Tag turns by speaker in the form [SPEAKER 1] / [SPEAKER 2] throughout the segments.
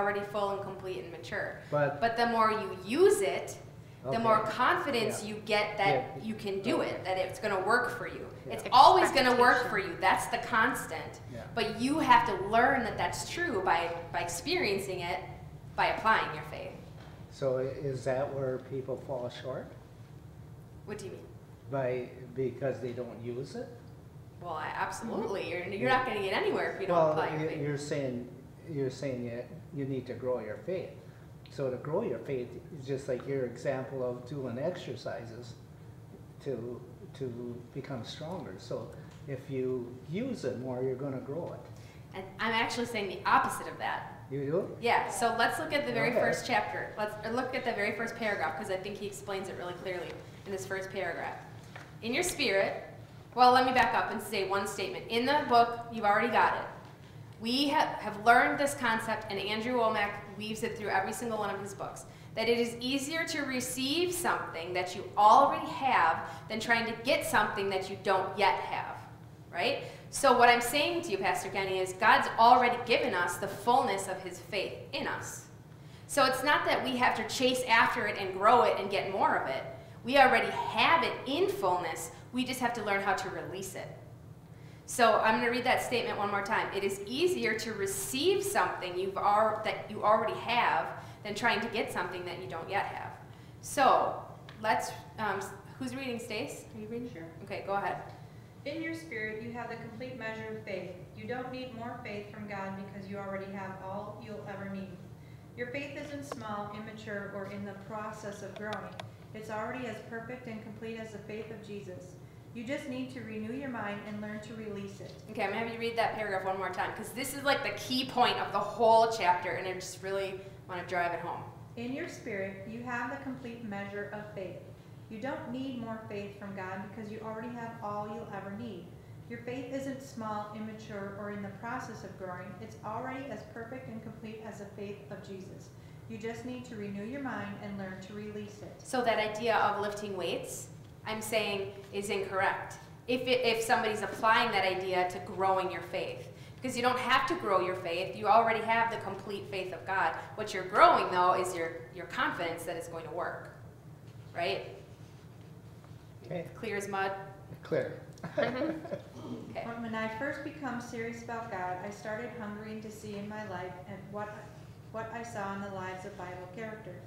[SPEAKER 1] already full and complete and mature.
[SPEAKER 2] But,
[SPEAKER 1] But the more you use it, the more confidence
[SPEAKER 2] Yeah.
[SPEAKER 1] you get that
[SPEAKER 2] Yeah.
[SPEAKER 1] you can do it, that it's gonna work for you.
[SPEAKER 2] Yeah.
[SPEAKER 1] It's always gonna work for you, that's the constant.
[SPEAKER 2] Yeah.
[SPEAKER 1] But you have to learn that that's true by, by experiencing it, by applying your faith.
[SPEAKER 2] so is that where people fall short?
[SPEAKER 1] What do you mean?
[SPEAKER 2] By, because they don't use it?
[SPEAKER 1] Well, absolutely, you're, you're not gonna get anywhere if you don't
[SPEAKER 2] Well,
[SPEAKER 1] apply your
[SPEAKER 2] you-
[SPEAKER 1] faith.
[SPEAKER 2] you're saying, you're saying you, you need to grow your faith. So to grow your faith is just like your example of doing exercises to, to become stronger. So if you use it more, you're gonna grow it.
[SPEAKER 1] And I'm actually saying the opposite of that.
[SPEAKER 2] You do?
[SPEAKER 1] Yeah, so let's look at the very
[SPEAKER 2] Okay.
[SPEAKER 1] first chapter. Let's look at the very first paragraph because I think he explains it really clearly in this first paragraph. In your spirit, well, let me back up and say one statement. In the book, you've already got it. We have, have learned this concept, and Andrew Wommack weaves it through every single one of his books, that it is easier to receive something that you already have than trying to get something that you don't yet have, right? So what I'm saying to you, Pastor Kenny, is God's already given us the fullness of his faith in us. So it's not that we have to chase after it and grow it and get more of it. We already have it in fullness. We just have to learn how to release it. So I'm going to read that statement one more time. It is easier to receive something you've al- that you already have than trying to get something that you don't yet have. So let's. Um, who's reading, Stace? Are you reading?
[SPEAKER 3] Sure.
[SPEAKER 1] Okay, go ahead.
[SPEAKER 4] In your spirit, you have the complete measure of faith. You don't need more faith from God because you already have all you'll ever need. Your faith isn't small, immature, or in the process of growing. It's already as perfect and complete as the faith of Jesus. You just need to renew your mind and learn to release it.
[SPEAKER 1] Okay, I'm going to have you read that paragraph one more time because this is like the key point of the whole chapter, and I just really want to drive it home.
[SPEAKER 4] In your spirit, you have the complete measure of faith. You don't need more faith from God because you already have all you'll ever need. Your faith isn't small, immature, or in the process of growing. It's already as perfect and complete as the faith of Jesus. You just need to renew your mind and learn to release it.
[SPEAKER 1] So that idea of lifting weights, I'm saying, is incorrect. If, it, if somebody's applying that idea to growing your faith. Because you don't have to grow your faith. You already have the complete faith of God. What you're growing, though, is your, your confidence that it's going to work. Right?
[SPEAKER 2] Okay,
[SPEAKER 1] Clear as mud?
[SPEAKER 2] clear.
[SPEAKER 1] Okay.
[SPEAKER 4] When I first become serious about God, I started hungering to see in my life and what, what I saw in the lives of Bible characters.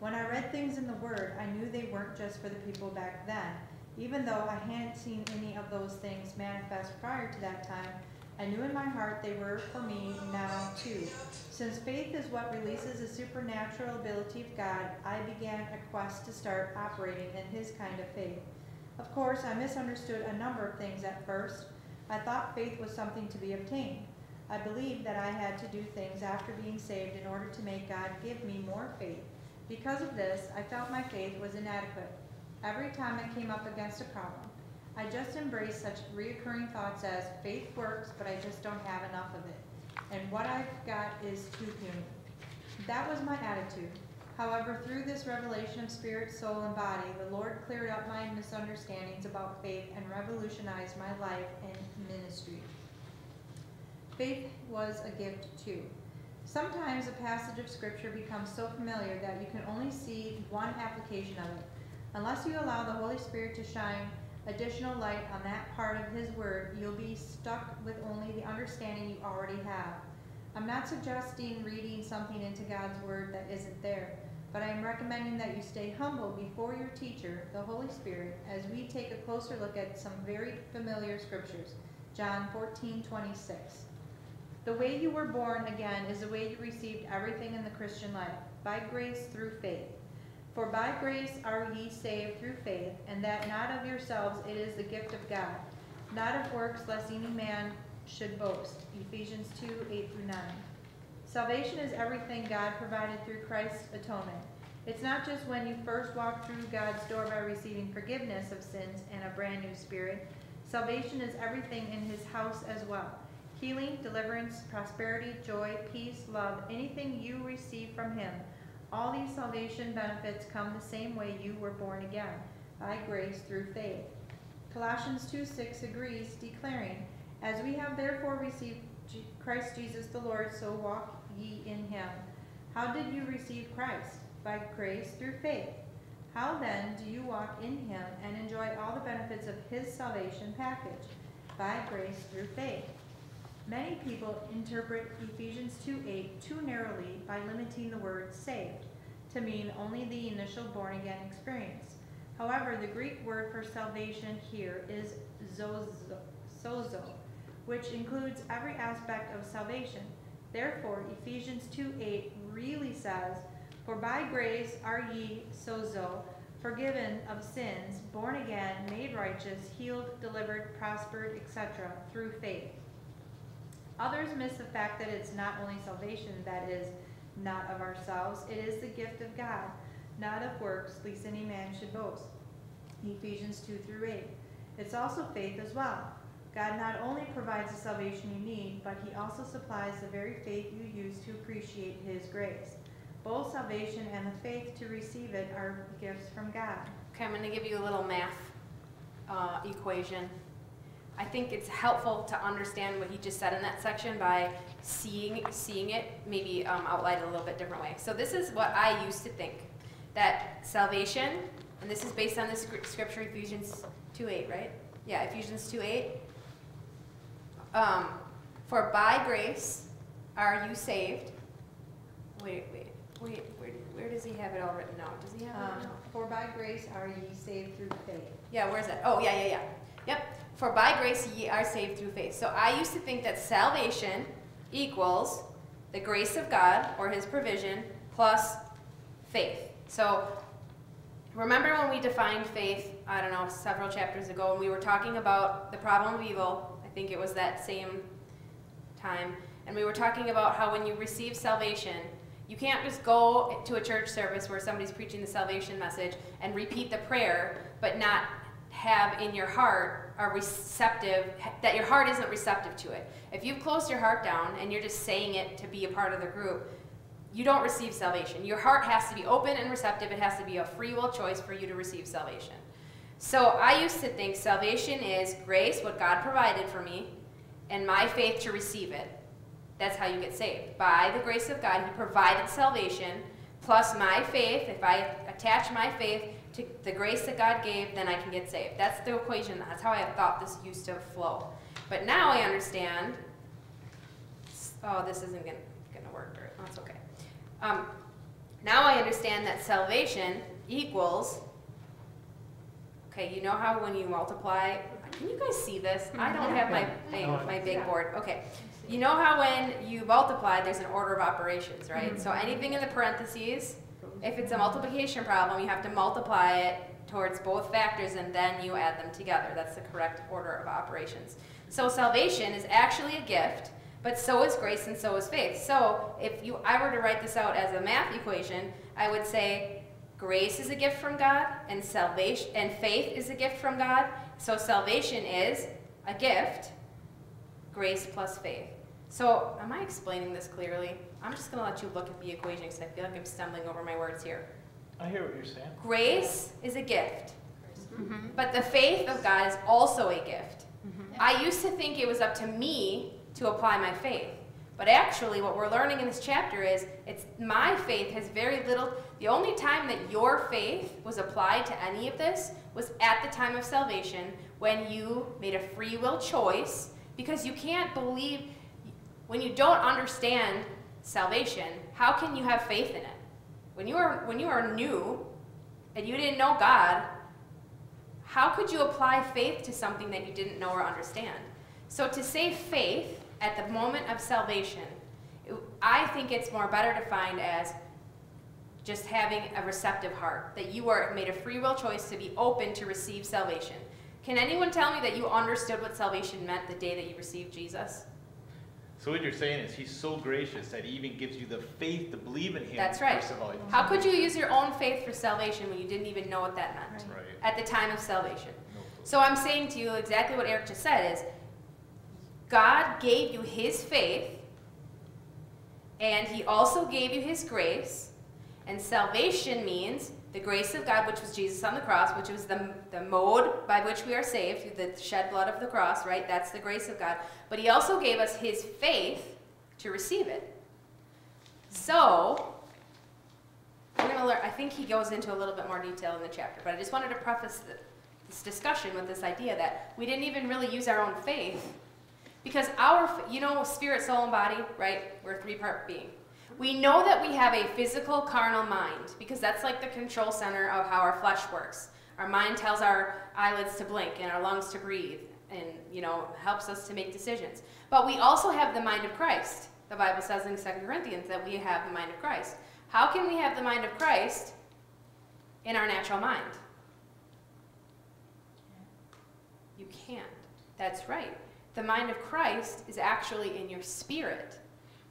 [SPEAKER 4] When I read things in the Word, I knew they weren't just for the people back then. Even though I hadn't seen any of those things manifest prior to that time, I knew in my heart they were for me now too. Since faith is what releases the supernatural ability of God, I began a quest to start operating in His kind of faith. Of course, I misunderstood a number of things at first. I thought faith was something to be obtained. I believed that I had to do things after being saved in order to make God give me more faith. Because of this, I felt my faith was inadequate. Every time I came up against a problem, I just embraced such reoccurring thoughts as faith works, but I just don't have enough of it. And what I've got is too puny. That was my attitude. However, through this revelation of spirit, soul, and body, the Lord cleared up my misunderstandings about faith and revolutionized my life and ministry. Faith was a gift too. Sometimes a passage of scripture becomes so familiar that you can only see one application of it. Unless you allow the Holy Spirit to shine additional light on that part of His Word, you'll be stuck with only the understanding you already have. I'm not suggesting reading something into God's Word that isn't there, but I am recommending that you stay humble before your teacher, the Holy Spirit, as we take a closer look at some very familiar scriptures. John 14, 26. The way you were born again is the way you received everything in the Christian life, by grace through faith. For by grace are ye saved through faith, and that not of yourselves, it is the gift of God, not of works, lest any man should boast. Ephesians 2, 8 through 9. Salvation is everything God provided through Christ's atonement. It's not just when you first walk through God's door by receiving forgiveness of sins and a brand new spirit. Salvation is everything in his house as well. Healing, deliverance, prosperity, joy, peace, love, anything you receive from him. All these salvation benefits come the same way you were born again, by grace through faith. Colossians 2 6 agrees, declaring, As we have therefore received Christ Jesus the Lord, so walk ye in him How did you receive Christ? By grace through faith. How then do you walk in him and enjoy all the benefits of his salvation package? By grace through faith. Many people interpret Ephesians 2.8 too narrowly by limiting the word saved to mean only the initial born again experience. However, the Greek word for salvation here is zozo, sozo, which includes every aspect of salvation. Therefore, Ephesians 2.8 really says, For by grace are ye sozo, forgiven of sins, born again, made righteous, healed, delivered, prospered, etc., through faith. Others miss the fact that it's not only salvation that is not of ourselves, it is the gift of God, not of works, lest any man should boast. Ephesians 2 through 8. It's also faith as well. God not only provides the salvation you need, but He also supplies the very faith you use to appreciate His grace. Both salvation and the faith to receive it are gifts from God.
[SPEAKER 1] Okay, I'm going to give you a little math uh, equation. I think it's helpful to understand what he just said in that section by seeing seeing it maybe um, outlined a little bit different way. So this is what I used to think that salvation, and this is based on the scripture Ephesians 2:8, right? Yeah, Ephesians 2:8. Um, for by grace are you saved. Wait, wait, wait. Where, where does he have it all written out? Does he have
[SPEAKER 4] um, it? For by grace are ye saved through faith.
[SPEAKER 1] Yeah, where's that? Oh, yeah, yeah, yeah. Yep. For by grace ye are saved through faith. So I used to think that salvation equals the grace of God or his provision plus faith. So remember when we defined faith, I don't know, several chapters ago, and we were talking about the problem of evil. I think it was that same time. And we were talking about how when you receive salvation, you can't just go to a church service where somebody's preaching the salvation message and repeat the prayer, but not have in your heart are receptive, that your heart isn't receptive to it. If you've closed your heart down and you're just saying it to be a part of the group, you don't receive salvation. Your heart has to be open and receptive. It has to be a free will choice for you to receive salvation. So I used to think salvation is grace, what God provided for me, and my faith to receive it. That's how you get saved. By the grace of God, He provided salvation, plus my faith. If I attach my faith to the grace that God gave, then I can get saved. That's the equation. That's how I thought this used to flow. But now I understand. Oh, this isn't going to work. That's okay. Um, now I understand that salvation equals. Okay, you know how when you multiply, can you guys see this? I don't have my thing, my big board. Okay. You know how when you multiply, there's an order of operations, right? So anything in the parentheses, if it's a multiplication problem, you have to multiply it towards both factors and then you add them together. That's the correct order of operations. So salvation is actually a gift, but so is grace and so is faith. So if you I were to write this out as a math equation, I would say grace is a gift from God and salvation and faith is a gift from God. So salvation is a gift, grace plus faith. So am I explaining this clearly? I'm just going to let you look at the equation because I feel like I'm stumbling over my words here.
[SPEAKER 3] I hear what you're saying.
[SPEAKER 1] Grace is a gift, mm-hmm. but the faith of God is also a gift. Mm-hmm. I used to think it was up to me to apply my faith. But actually, what we're learning in this chapter is it's my faith has very little. The only time that your faith was applied to any of this was at the time of salvation when you made a free will choice because you can't believe when you don't understand salvation, how can you have faith in it? When you are when you are new and you didn't know God, how could you apply faith to something that you didn't know or understand? So to say faith at the moment of salvation, I think it's more better defined as just having a receptive heart, that you are made a free will choice to be open to receive salvation. Can anyone tell me that you understood what salvation meant the day that you received Jesus?
[SPEAKER 3] So what you're saying is he's so gracious that he even gives you the faith to believe in him.
[SPEAKER 1] That's right. Mm-hmm. How could you use your own faith for salvation when you didn't even know what that meant
[SPEAKER 3] right.
[SPEAKER 1] at the time of salvation? No. So I'm saying to you exactly what Eric just said is God gave you his faith and he also gave you his grace. And salvation means the grace of God, which was Jesus on the cross, which was the, the mode by which we are saved through the shed blood of the cross, right? That's the grace of God. But he also gave us his faith to receive it. So, similar, I think he goes into a little bit more detail in the chapter, but I just wanted to preface th- this discussion with this idea that we didn't even really use our own faith. Because our, you know, spirit, soul, and body, right? We're a three part being. We know that we have a physical, carnal mind, because that's like the control center of how our flesh works. Our mind tells our eyelids to blink and our lungs to breathe, and, you know, helps us to make decisions. But we also have the mind of Christ. The Bible says in 2 Corinthians that we have the mind of Christ. How can we have the mind of Christ in our natural mind? You can't. That's right. The mind of Christ is actually in your spirit.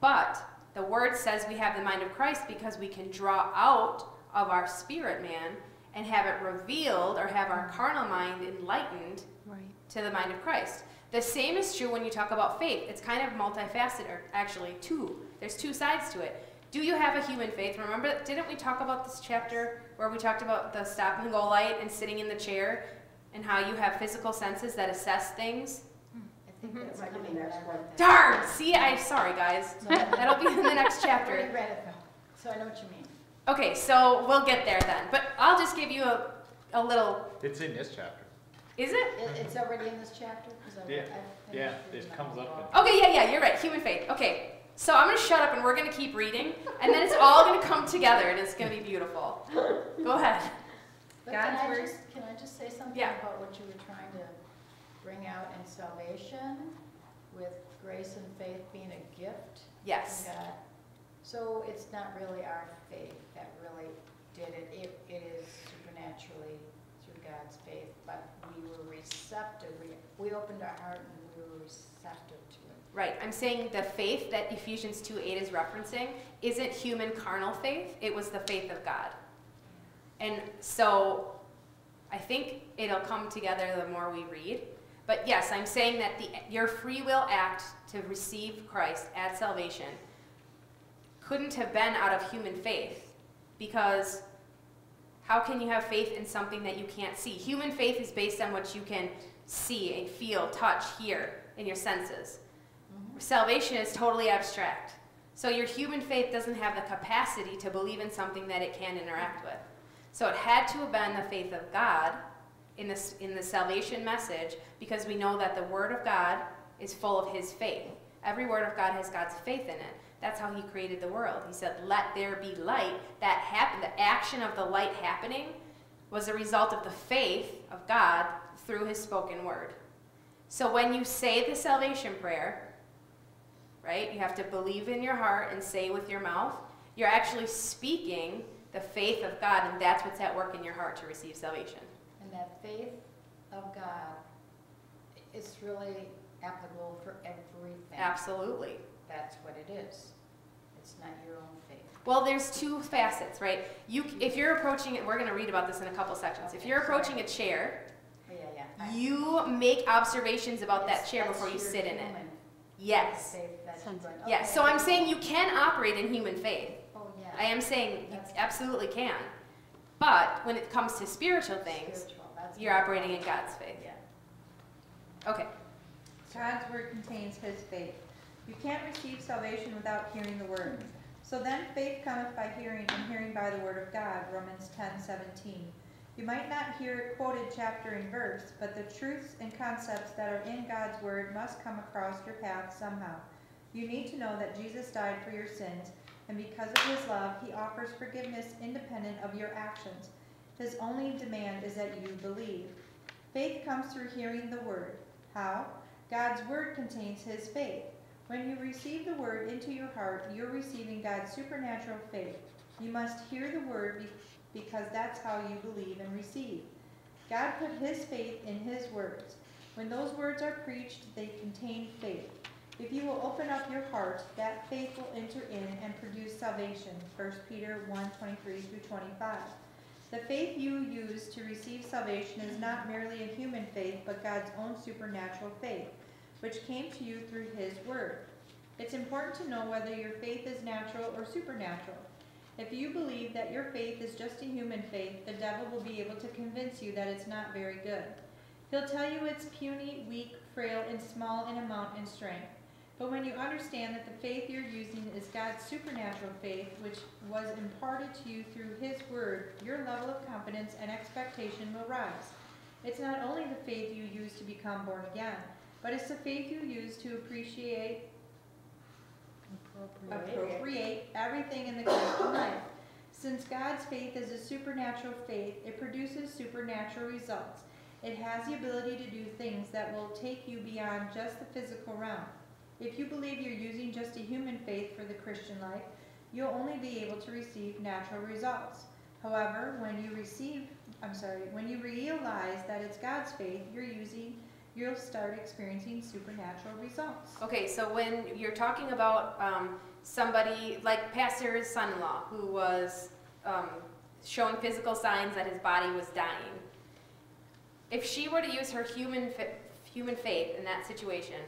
[SPEAKER 1] But the word says we have the mind of Christ because we can draw out of our spirit man and have it revealed or have our carnal mind enlightened
[SPEAKER 5] Right.
[SPEAKER 1] to the mind of Christ. The same is true when you talk about faith. It's kind of multifaceted, or actually two. There's two sides to it. Do you have a human faith? Remember, didn't we talk about this chapter where we talked about the stop and go light and sitting in the chair and how you have physical senses that assess things?
[SPEAKER 6] I think
[SPEAKER 1] Mhm.
[SPEAKER 6] that's coming next one.
[SPEAKER 1] Darn! See, I'm sorry guys. That'll be in the next chapter.
[SPEAKER 6] I already
[SPEAKER 1] chapter.
[SPEAKER 6] read it though, so I know what you mean.
[SPEAKER 1] Okay, so we'll get there then. But I'll just give you a, a little.
[SPEAKER 3] It's in this chapter.
[SPEAKER 1] Is it?
[SPEAKER 6] It, it's already in this chapter? 'Cause I-
[SPEAKER 3] Yeah,
[SPEAKER 6] I finished
[SPEAKER 3] yeah, it comes up.
[SPEAKER 1] Okay, yeah, yeah, you're right. Human faith. Okay, so I'm gonna shut up and we're gonna keep reading, and then it's all gonna come together and it's gonna be beautiful. Go ahead.
[SPEAKER 6] But
[SPEAKER 4] God's
[SPEAKER 6] can I
[SPEAKER 4] word-
[SPEAKER 6] just, can I just say something
[SPEAKER 1] Yeah.
[SPEAKER 6] about what you were trying to bring out in salvation with grace and faith being a gift
[SPEAKER 1] Yes.
[SPEAKER 6] God? So it's not really our faith that really did it. It, it is supernaturally through God's faith, but we were receptive. We, we opened our heart and we were receptive to it.
[SPEAKER 1] Right. I'm saying the faith that Ephesians 2 8 is referencing isn't human carnal faith, it was the faith of God. And so I think it'll come together the more we read. But yes, I'm saying that the, your free will act to receive Christ at salvation couldn't have been out of human faith because how can you have faith in something that you can't see? Human faith is based on what you can see and feel, touch, hear in your senses. Mm-hmm. Salvation is totally abstract. So your human faith doesn't have the capacity to believe in something that it can interact with. So it had to have been the faith of God in this in the salvation message because we know that the word of God is full of his faith. Every word of God has God's faith in it. That's how he created the world. He said, "Let there be light." That happened. The action of the light happening was a result of the faith of God through his spoken word. So when you say the salvation prayer, right? You have to believe in your heart and say with your mouth. You're actually speaking the faith of God, and that's what's at work in your heart to receive salvation.
[SPEAKER 6] And that faith of God is really applicable for everything.
[SPEAKER 1] Absolutely.
[SPEAKER 6] That's what it is. It's not your own faith.
[SPEAKER 1] Well, there's two facets, right? You, if you're approaching it, we're going to read about this in a couple sections. If you're
[SPEAKER 6] sorry.
[SPEAKER 1] approaching a chair,
[SPEAKER 6] yeah, yeah. I-
[SPEAKER 1] you make observations about that chair before you
[SPEAKER 6] your
[SPEAKER 1] sit in it. Yes.
[SPEAKER 6] faith that you
[SPEAKER 5] Sounds-
[SPEAKER 6] bring.
[SPEAKER 1] Yes. So I'm saying you can operate in human faith.
[SPEAKER 6] Oh, yeah.
[SPEAKER 1] I am saying you absolutely can. But when it comes to spiritual things,
[SPEAKER 6] Spiritual,
[SPEAKER 1] you're operating in. God's faith.
[SPEAKER 6] Yeah.
[SPEAKER 1] Okay.
[SPEAKER 4] God's word contains his faith. You can't receive salvation without hearing the word. So then faith cometh by hearing, and hearing by the word of God, Romans ten seventeen. You might not hear it quoted chapter and verse, but the truths and concepts that are in God's word must come across your path somehow. You need to know that Jesus died for your sins, and because of his love, he offers forgiveness independent of your actions. His only demand is that you believe. Faith comes through hearing the word. How? God's word contains his faith. When you receive the word into your heart, you're receiving God's supernatural faith. You must hear the word be- because that's how you believe and receive. God put his faith in his words. When those words are preached, they contain faith. If you will open up your heart, that faith will enter in and produce salvation. 1 Peter 1 23 through 25. The faith you use to receive salvation is not merely a human faith, but God's own supernatural faith, which came to you through His Word. It's important to know whether your faith is natural or supernatural. If you believe that your faith is just a human faith, the devil will be able to convince you that it's not very good. He'll tell you it's puny, weak, frail, and small in amount and strength. But when you understand that the faith you're using is God's supernatural faith, which was imparted to you through His Word, your level of confidence and expectation will rise. It's not only the faith you use to become born again, but it's the faith you use to appreciate, appropriate appropriate everything in the Christian life. Since God's faith is a supernatural faith, it produces supernatural results. It has the ability to do things that will take you beyond just the physical realm. If you believe you're using just a human faith for the Christian life, you'll only be able to receive natural results. However, when you receive, I'm sorry, when you realize that it's God's faith you're using, you'll start experiencing supernatural results.
[SPEAKER 1] Okay, so when you're talking about um, somebody like Pastor's son-in-law who was um, showing physical signs that his body was dying, if she were to use her human human faith in that situation,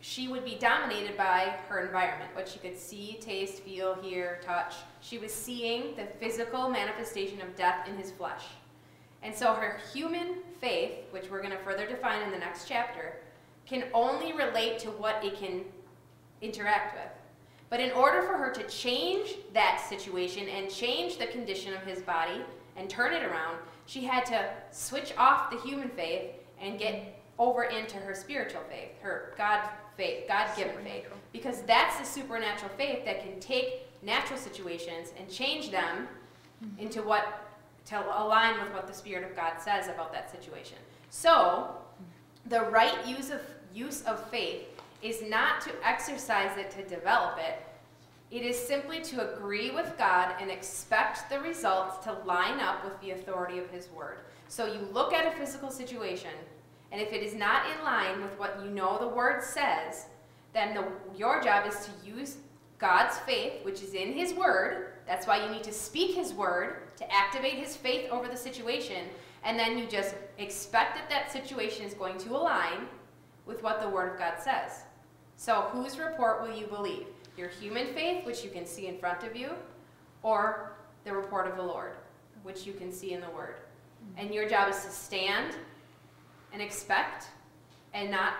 [SPEAKER 1] she would be dominated by her environment, what she could see, taste, feel, hear, touch. She was seeing the physical manifestation of death in his flesh. And so her human faith, which we're going to further define in the next chapter, can only relate to what it can interact with. But in order for her to change that situation and change the condition of his body and turn it around, she had to switch off the human faith and get over into her spiritual faith, her God faith, God given faith. Because that's the supernatural faith that can take natural situations and change them mm-hmm. into what, to align with what the Spirit of God says about that situation. So, mm-hmm. the right use of, use of faith is not to exercise it to develop it. It is simply to agree with God and expect the results to line up with the authority of His Word. So you look at a physical situation, and if it is not in line with what you know the Word says, then the, your job is to use God's faith, which is in His Word. That's why you need to speak His Word to activate His faith over the situation, and then you just expect that that situation is going to align with what the Word of God says. So, whose report will you believe? Your human faith, which you can see in front of you, or the report of the Lord, which you can see in the Word. Mm-hmm. And your job is to stand and expect and not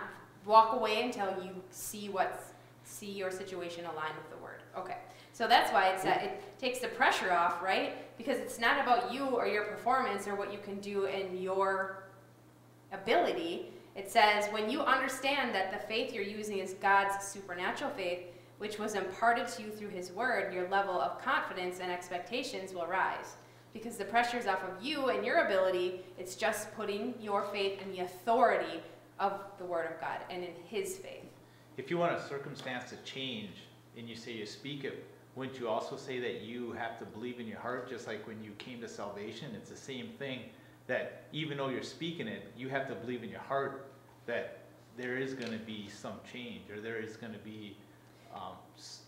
[SPEAKER 1] walk away until you see what's see your situation align with the word. Okay. So that's why it's that it takes the pressure off, right? Because it's not about you or your performance or what you can do in your ability. It says when you understand that the faith you're using is God's supernatural faith, which was imparted to you through his word, your level of confidence and expectations will rise. Because the pressure is off of you and your ability, it's just putting your faith in the authority of the word of God and in his faith.
[SPEAKER 3] If you want a circumstance to change and you say you speak it, wouldn't you also say that you have to believe in your heart, just like when you came to salvation? It's the same thing, that even though you're speaking it, you have to believe in your heart that there is going to be some change, or there is going to be um,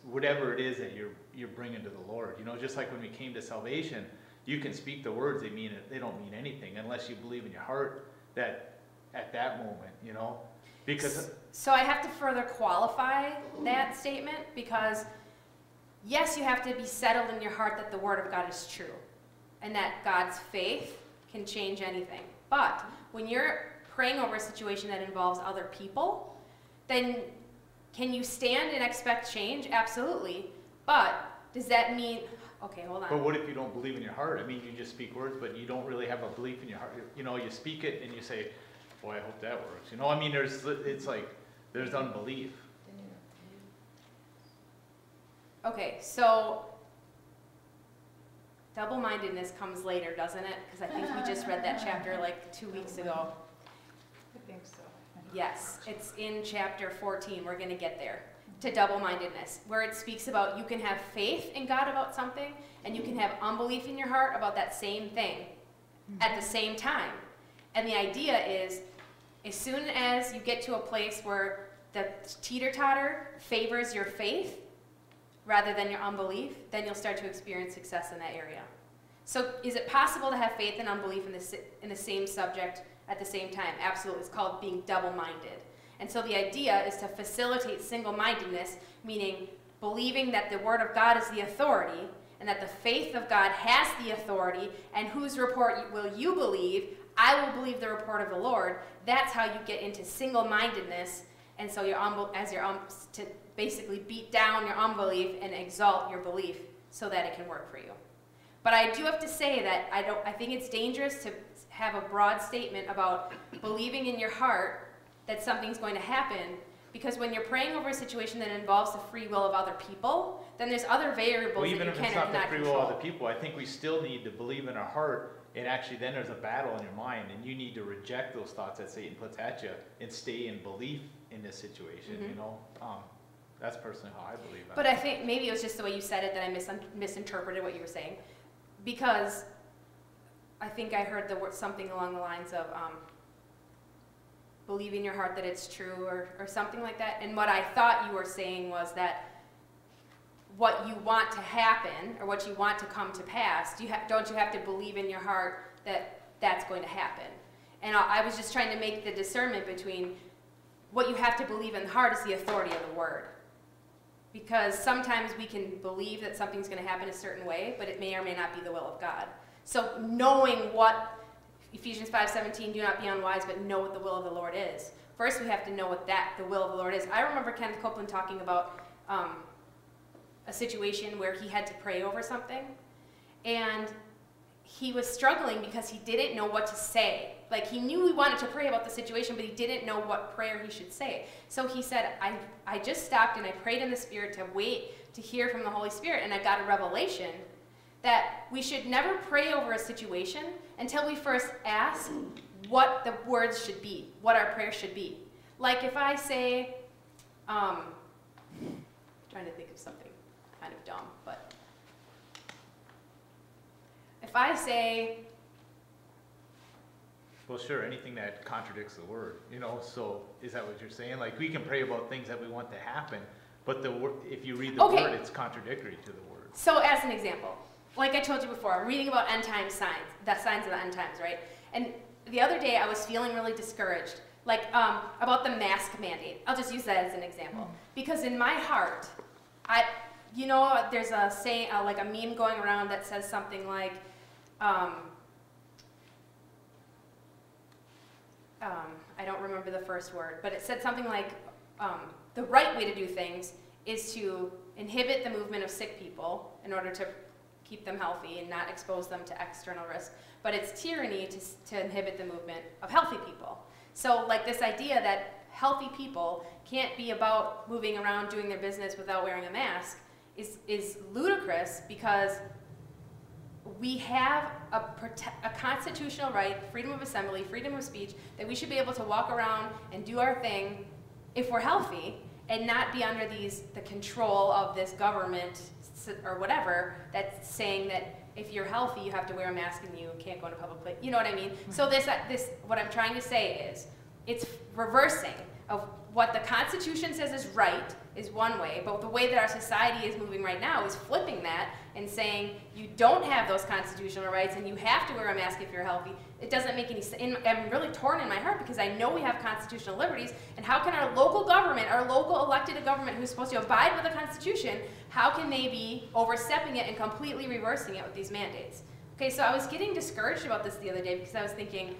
[SPEAKER 3] whatever it is that you're you're bringing to the Lord. You know, just like when we came to salvation, you can speak the words; they mean it. They don't mean anything unless you believe in your heart that at that moment, you know, because
[SPEAKER 1] So I have to further qualify that statement because, yes, you have to be settled in your heart that the Word of God is true and that God's faith can change anything. But when you're praying over a situation that involves other people, then can you stand and expect change? Absolutely. But does that mean, okay, hold on.
[SPEAKER 3] But what if you don't believe in your heart? I mean, you just speak words, but you don't really have a belief in your heart. You know, you speak it and you say, boy, I hope that works. You know, I mean, there's, it's like, there's unbelief.
[SPEAKER 1] Okay, so double mindedness comes later, doesn't it? Because I think we just read that chapter like two weeks ago.
[SPEAKER 6] I think so.
[SPEAKER 1] Yes, it's in chapter 14. We're going to get there to double mindedness, where it speaks about you can have faith in God about something and you can have unbelief in your heart about that same thing mm-hmm. at the same time. And the idea is as soon as you get to a place where the teeter totter favors your faith rather than your unbelief, then you'll start to experience success in that area. So, is it possible to have faith and unbelief in the, in the same subject at the same time? Absolutely. It's called being double minded. And so, the idea is to facilitate single mindedness, meaning believing that the Word of God is the authority and that the faith of God has the authority, and whose report will you believe? I will believe the report of the Lord. That's how you get into single mindedness And so your unbel- as your to basically beat down your unbelief and exalt your belief so that it can work for you. But I do have to say that I don't I think it's dangerous to have a broad statement about believing in your heart that something's going to happen because when you're praying over a situation that involves the free will of other people, then there's other variables
[SPEAKER 3] Well,
[SPEAKER 1] that
[SPEAKER 3] even
[SPEAKER 1] you
[SPEAKER 3] if
[SPEAKER 1] can
[SPEAKER 3] it's not the free will of the people, I think we still need to believe in our heart, and actually then there's a battle in your mind, and you need to reject those thoughts that Satan puts at you, and stay in belief in this situation, you
[SPEAKER 1] Mhm.
[SPEAKER 3] know? Um, that's personally how I believe it.
[SPEAKER 1] But I think maybe it was just the way you said it that I misun misinterpreted what you were saying. Because I think I heard the word, something along the lines of um, believe in your heart that it's true or, or something like that. And what I thought you were saying was that what you want to happen or what you want to come to pass, you don't you have to believe in your heart that that's going to happen? And I, I was just trying to make the discernment between what you have to believe in the heart is the authority of the word because sometimes we can believe that something's going to happen a certain way, but it may or may not be the will of God. So knowing what Ephesians 5:17, do not be unwise, but know what the will of the Lord is. First, we have to know what that the will of the Lord is. I remember Kenneth Copeland talking about um, a situation where he had to pray over something, and he was struggling because he didn't know what to say. Like he knew he wanted to pray about the situation, but he didn't know what prayer he should say. So he said, I, I just stopped and I prayed in the Spirit to wait to hear from the Holy Spirit, and I got a revelation that we should never pray over a situation until we first ask what the words should be, what our prayer should be. Like if I say, um, trying to think of something kind of dumb, but if I say,
[SPEAKER 3] Well, sure, anything that contradicts the word, you know, so is that what you're saying? Like, we can pray about things that we want to happen, but the if you read the
[SPEAKER 1] Okay.
[SPEAKER 3] word, it's contradictory to the word.
[SPEAKER 1] So, as an example, like I told you before, I'm reading about end time signs, the signs of the end times, right? And the other day I was feeling really discouraged, like um, about the mask mandate. I'll just use that as an example. Because in my heart, I, you know, there's a saying, uh, like a meme going around that says something like, um, um, I don't remember the first word, but it said something like um, the right way to do things is to inhibit the movement of sick people in order to keep them healthy and not expose them to external risk. But it's tyranny to, to inhibit the movement of healthy people. So, like this idea that healthy people can't be about moving around doing their business without wearing a mask is, is ludicrous because we have a, a constitutional right, freedom of assembly, freedom of speech, that we should be able to walk around and do our thing if we're healthy and not be under these the control of this government or whatever that's saying that if you're healthy you have to wear a mask and you can't go into public place. You know what I mean? So this uh, this what I'm trying to say is it's reversing of what the Constitution says is right is one way, but the way that our society is moving right now is flipping that and saying you don't have those constitutional rights and you have to wear a mask if you're healthy. It doesn't make any sense. I'm really torn in my heart because I know we have constitutional liberties, and how can our local government, our local elected government who's supposed to abide with the Constitution, how can they be overstepping it and completely reversing it with these mandates? Okay, so I was getting discouraged about this the other day because I was thinking,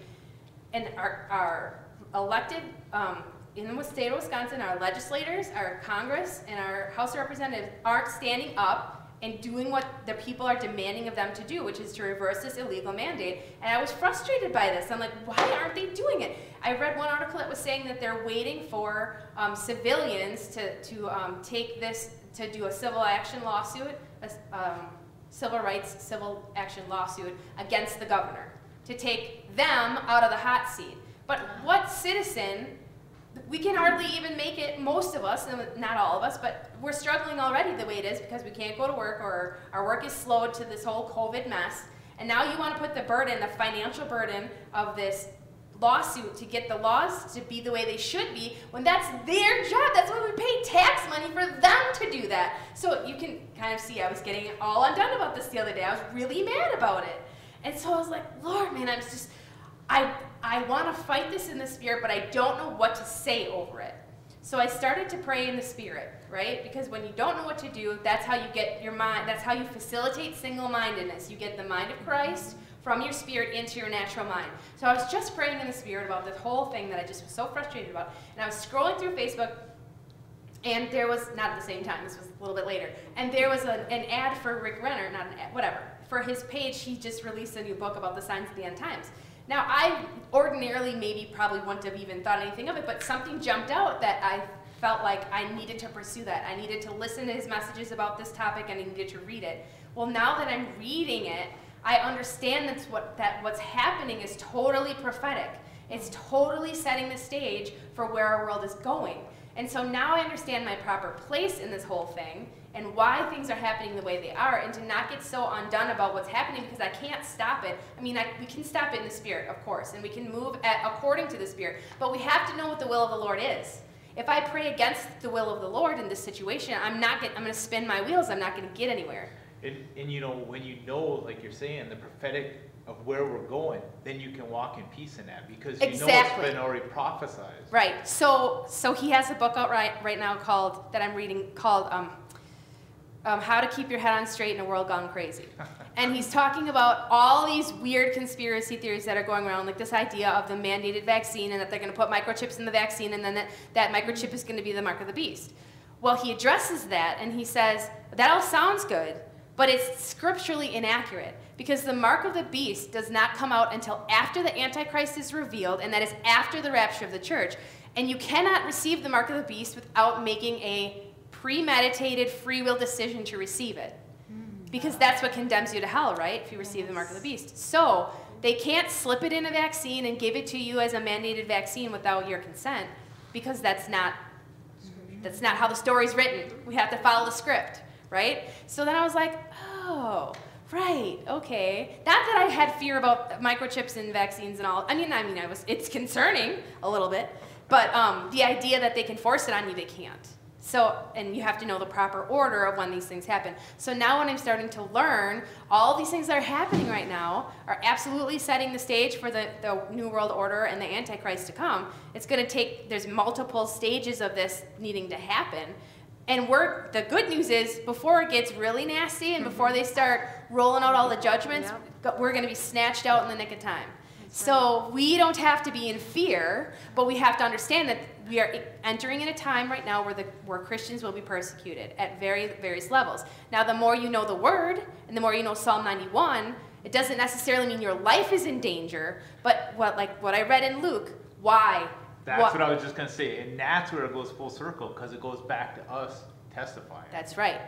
[SPEAKER 1] and our, our elected um, in the state of Wisconsin, our legislators, our Congress, and our House of Representatives aren't standing up and doing what the people are demanding of them to do, which is to reverse this illegal mandate. And I was frustrated by this. I'm like, why aren't they doing it? I read one article that was saying that they're waiting for um, civilians to, to um, take this, to do a civil action lawsuit, a um, civil rights civil action lawsuit against the governor, to take them out of the hot seat. But what citizen we can hardly even make it, most of us, and not all of us, but we're struggling already the way it is because we can't go to work or our work is slowed to this whole COVID mess. And now you want to put the burden, the financial burden of this lawsuit to get the laws to be the way they should be when that's their job. That's why we pay tax money for them to do that. So you can kind of see I was getting all undone about this the other day. I was really mad about it. And so I was like, Lord, man, I'm just, I, I want to fight this in the spirit, but I don't know what to say over it. So I started to pray in the spirit, right? Because when you don't know what to do, that's how you get your mind, that's how you facilitate single mindedness. You get the mind of Christ, from your spirit into your natural mind. So I was just praying in the spirit about this whole thing that I just was so frustrated about. And I was scrolling through Facebook and there was, not at the same time, this was a little bit later, and there was an, an ad for Rick Renner, not an ad, whatever. For his page, he just released a new book about the signs of the end times. Now, I ordinarily maybe probably wouldn't have even thought anything of it, but something jumped out that I felt like I needed to pursue that. I needed to listen to his messages about this topic and I needed to read it. Well, now that I'm reading it, I understand that's what, that what's happening is totally prophetic. It's totally setting the stage for where our world is going. And so now I understand my proper place in this whole thing and why things are happening the way they are and to not get so undone about what's happening because I can't stop it. I mean, I, we can stop it in the spirit, of course, and we can move at, according to the spirit, but we have to know what the will of the Lord is. If I pray against the will of the Lord in this situation, I'm not get, I'm going to spin my wheels. I'm not going to get anywhere.
[SPEAKER 3] And, and you know, when you know, like you're saying, the prophetic of where we're going, then you can walk in peace in that because you know it's been already prophesied.
[SPEAKER 1] Right. So so he has a book out right right now called that I'm reading called um, um, How to Keep Your Head on Straight in a World Gone Crazy. And he's talking about all these weird conspiracy theories that are going around, like this idea of the mandated vaccine and that they're going to put microchips in the vaccine and then that, that microchip is going to be the mark of the beast. Well, he addresses that and he says, that all sounds good, but it's scripturally inaccurate because the mark of the beast does not come out until after the Antichrist is revealed, and that is after the rapture of the church. And you cannot receive the mark of the beast without making a premeditated free will decision to receive it. Because that's what condemns you to hell, right? If you receive the mark of the beast. So they can't slip it in a vaccine and give it to you as a mandated vaccine without your consent, because that's not that's not how the story's written. We have to follow the script, right? So then I was like, oh, right, okay. Not that I had fear about microchips and vaccines and all. I mean, I mean, I was. It's concerning a little bit, but um, the idea that they can force it on you, they can't. So, and you have to know the proper order of when these things happen. So now when I'm starting to learn, all these things that are happening right now are absolutely setting the stage for the, the New World Order and the Antichrist to come. It's going to take, there's multiple stages of this needing to happen. And we're, the good news is, before it gets really nasty and before mm-hmm. they start rolling out all the judgments, we're going to be snatched out in the nick of time. So we don't have to be in fear, but we have to understand that we are entering in a time right now where the where Christians will be persecuted at very various levels. Now, the more you know the Word and the more you know Psalm 91, it doesn't necessarily mean your life is in danger, but what like what I read in Luke, why?
[SPEAKER 3] That's what, I was just gonna say, and that's where it goes full circle, because it goes back to us testifying.
[SPEAKER 1] That's right.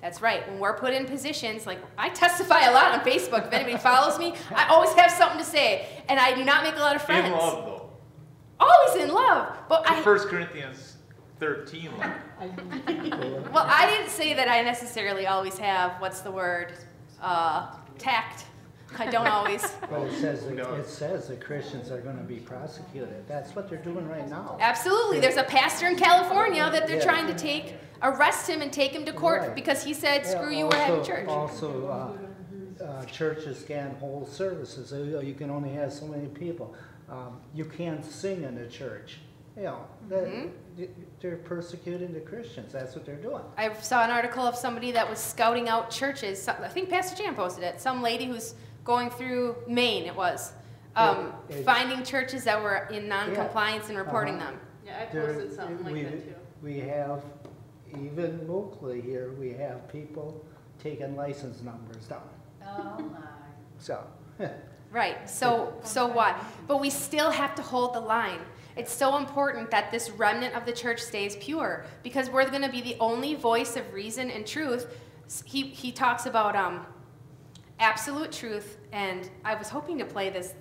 [SPEAKER 1] That's right. When we're put in positions, like I testify a lot on Facebook. If anybody follows me, I always have something to say, and I do not make a lot of friends.
[SPEAKER 3] Love.
[SPEAKER 1] Always in love, but I.
[SPEAKER 3] First Corinthians thirteen, like,
[SPEAKER 1] Well, I didn't say that I necessarily always have what's the word, uh, tact. I don't always.
[SPEAKER 2] Well, it says,
[SPEAKER 3] No.
[SPEAKER 2] it says that Christians are gonna be prosecuted. That's what they're doing right now.
[SPEAKER 1] Absolutely. There's a pastor in California that they're
[SPEAKER 2] Yeah.
[SPEAKER 1] trying to take, arrest him and take him to court
[SPEAKER 2] Right.
[SPEAKER 1] because he said,
[SPEAKER 2] Yeah,
[SPEAKER 1] "Screw you, we're having church."
[SPEAKER 2] Also, uh, uh, churches can't hold services, you can only have so many people. Um, You can't sing in the church, you know, that-
[SPEAKER 1] Mm-hmm.
[SPEAKER 2] they're persecuting the Christians, that's what they're doing.
[SPEAKER 1] I saw an article of somebody that was scouting out churches. I think Pastor Jan posted it. Some lady who's going through Maine, it was, um,
[SPEAKER 2] Yeah, it-
[SPEAKER 1] finding churches that were in non-compliance and reporting
[SPEAKER 2] Uh-huh.
[SPEAKER 1] them.
[SPEAKER 5] Yeah, I
[SPEAKER 2] There-
[SPEAKER 5] posted something like
[SPEAKER 2] we-
[SPEAKER 5] that too.
[SPEAKER 2] We have, even locally here, we have people taking license numbers down,
[SPEAKER 6] Oh, my.
[SPEAKER 2] so.
[SPEAKER 1] Right. So so what? But we still have to hold the line. It's so important that this remnant of the church stays pure because we're going to be the only voice of reason and truth. He he talks about um absolute truth and I was hoping to play this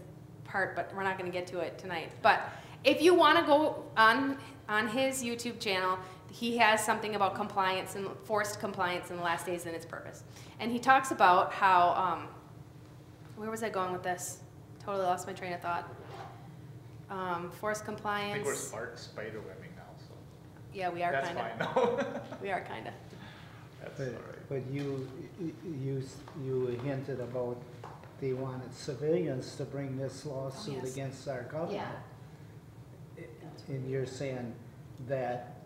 [SPEAKER 1] part but we're not going to get to it tonight. But if you want to go on on his YouTube channel, he has something about compliance and forced compliance in the last days and its purpose. And he talks about how um, where was I going with this? Totally lost my train of thought. Um, compliance.
[SPEAKER 3] I think we're smart spider webbing now, so
[SPEAKER 1] Yeah, we are
[SPEAKER 3] that's
[SPEAKER 1] kind of.
[SPEAKER 3] fine though.
[SPEAKER 1] We are kind of.
[SPEAKER 3] That's
[SPEAKER 2] But,
[SPEAKER 3] alright.
[SPEAKER 2] but you, you, you hinted about they wanted civilians to bring this lawsuit
[SPEAKER 1] yes.
[SPEAKER 2] against our government.
[SPEAKER 6] Yeah.
[SPEAKER 2] And you're saying that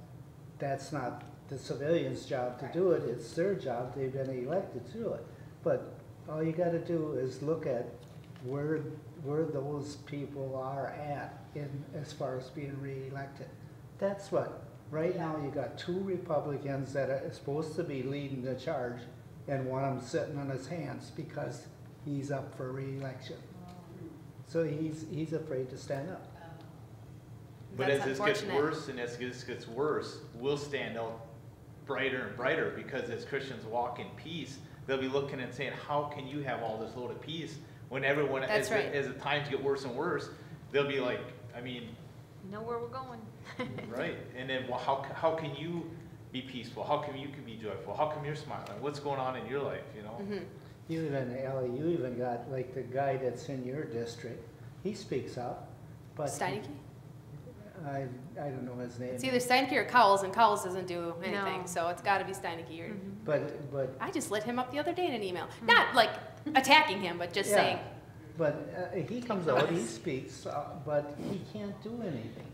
[SPEAKER 2] that's not the civilians' job to do it, it's their job, they've been elected to it. But all you gotta do is look at where, where those people are at in, as far as being reelected. That's what, right now you got two Republicans that are supposed to be leading the charge and one of them sitting on his hands because he's up for reelection. So he's, he's afraid to stand up.
[SPEAKER 3] But
[SPEAKER 1] That's
[SPEAKER 3] as this gets worse and as this gets worse, we'll stand out brighter and brighter because as Christians walk in peace, they'll be looking and saying, how can you have all this load of peace when everyone,
[SPEAKER 1] That's
[SPEAKER 3] as,
[SPEAKER 1] right.
[SPEAKER 3] the, as the times get worse and worse, they'll be like, I mean,
[SPEAKER 5] Know where we're going.
[SPEAKER 3] right? And then, well, how, how can you be peaceful? How come you can be joyful? How come you're smiling? What's going on in your life, you know?
[SPEAKER 1] Mhm.
[SPEAKER 2] You even, Ellie, you even got like the guy that's in your district, he speaks up, but.
[SPEAKER 1] Steineke?
[SPEAKER 2] I, I don't know his name.
[SPEAKER 1] It's either Steineke or Cowles, and Cowles doesn't do anything,
[SPEAKER 5] No.
[SPEAKER 1] so it's gotta be Steineke. Or,
[SPEAKER 2] But, but,
[SPEAKER 1] I just lit him up the other day in an email. Not like attacking him, but just
[SPEAKER 2] Yeah.
[SPEAKER 1] saying,
[SPEAKER 2] but uh, he comes out, he speaks, uh, but he can't do anything.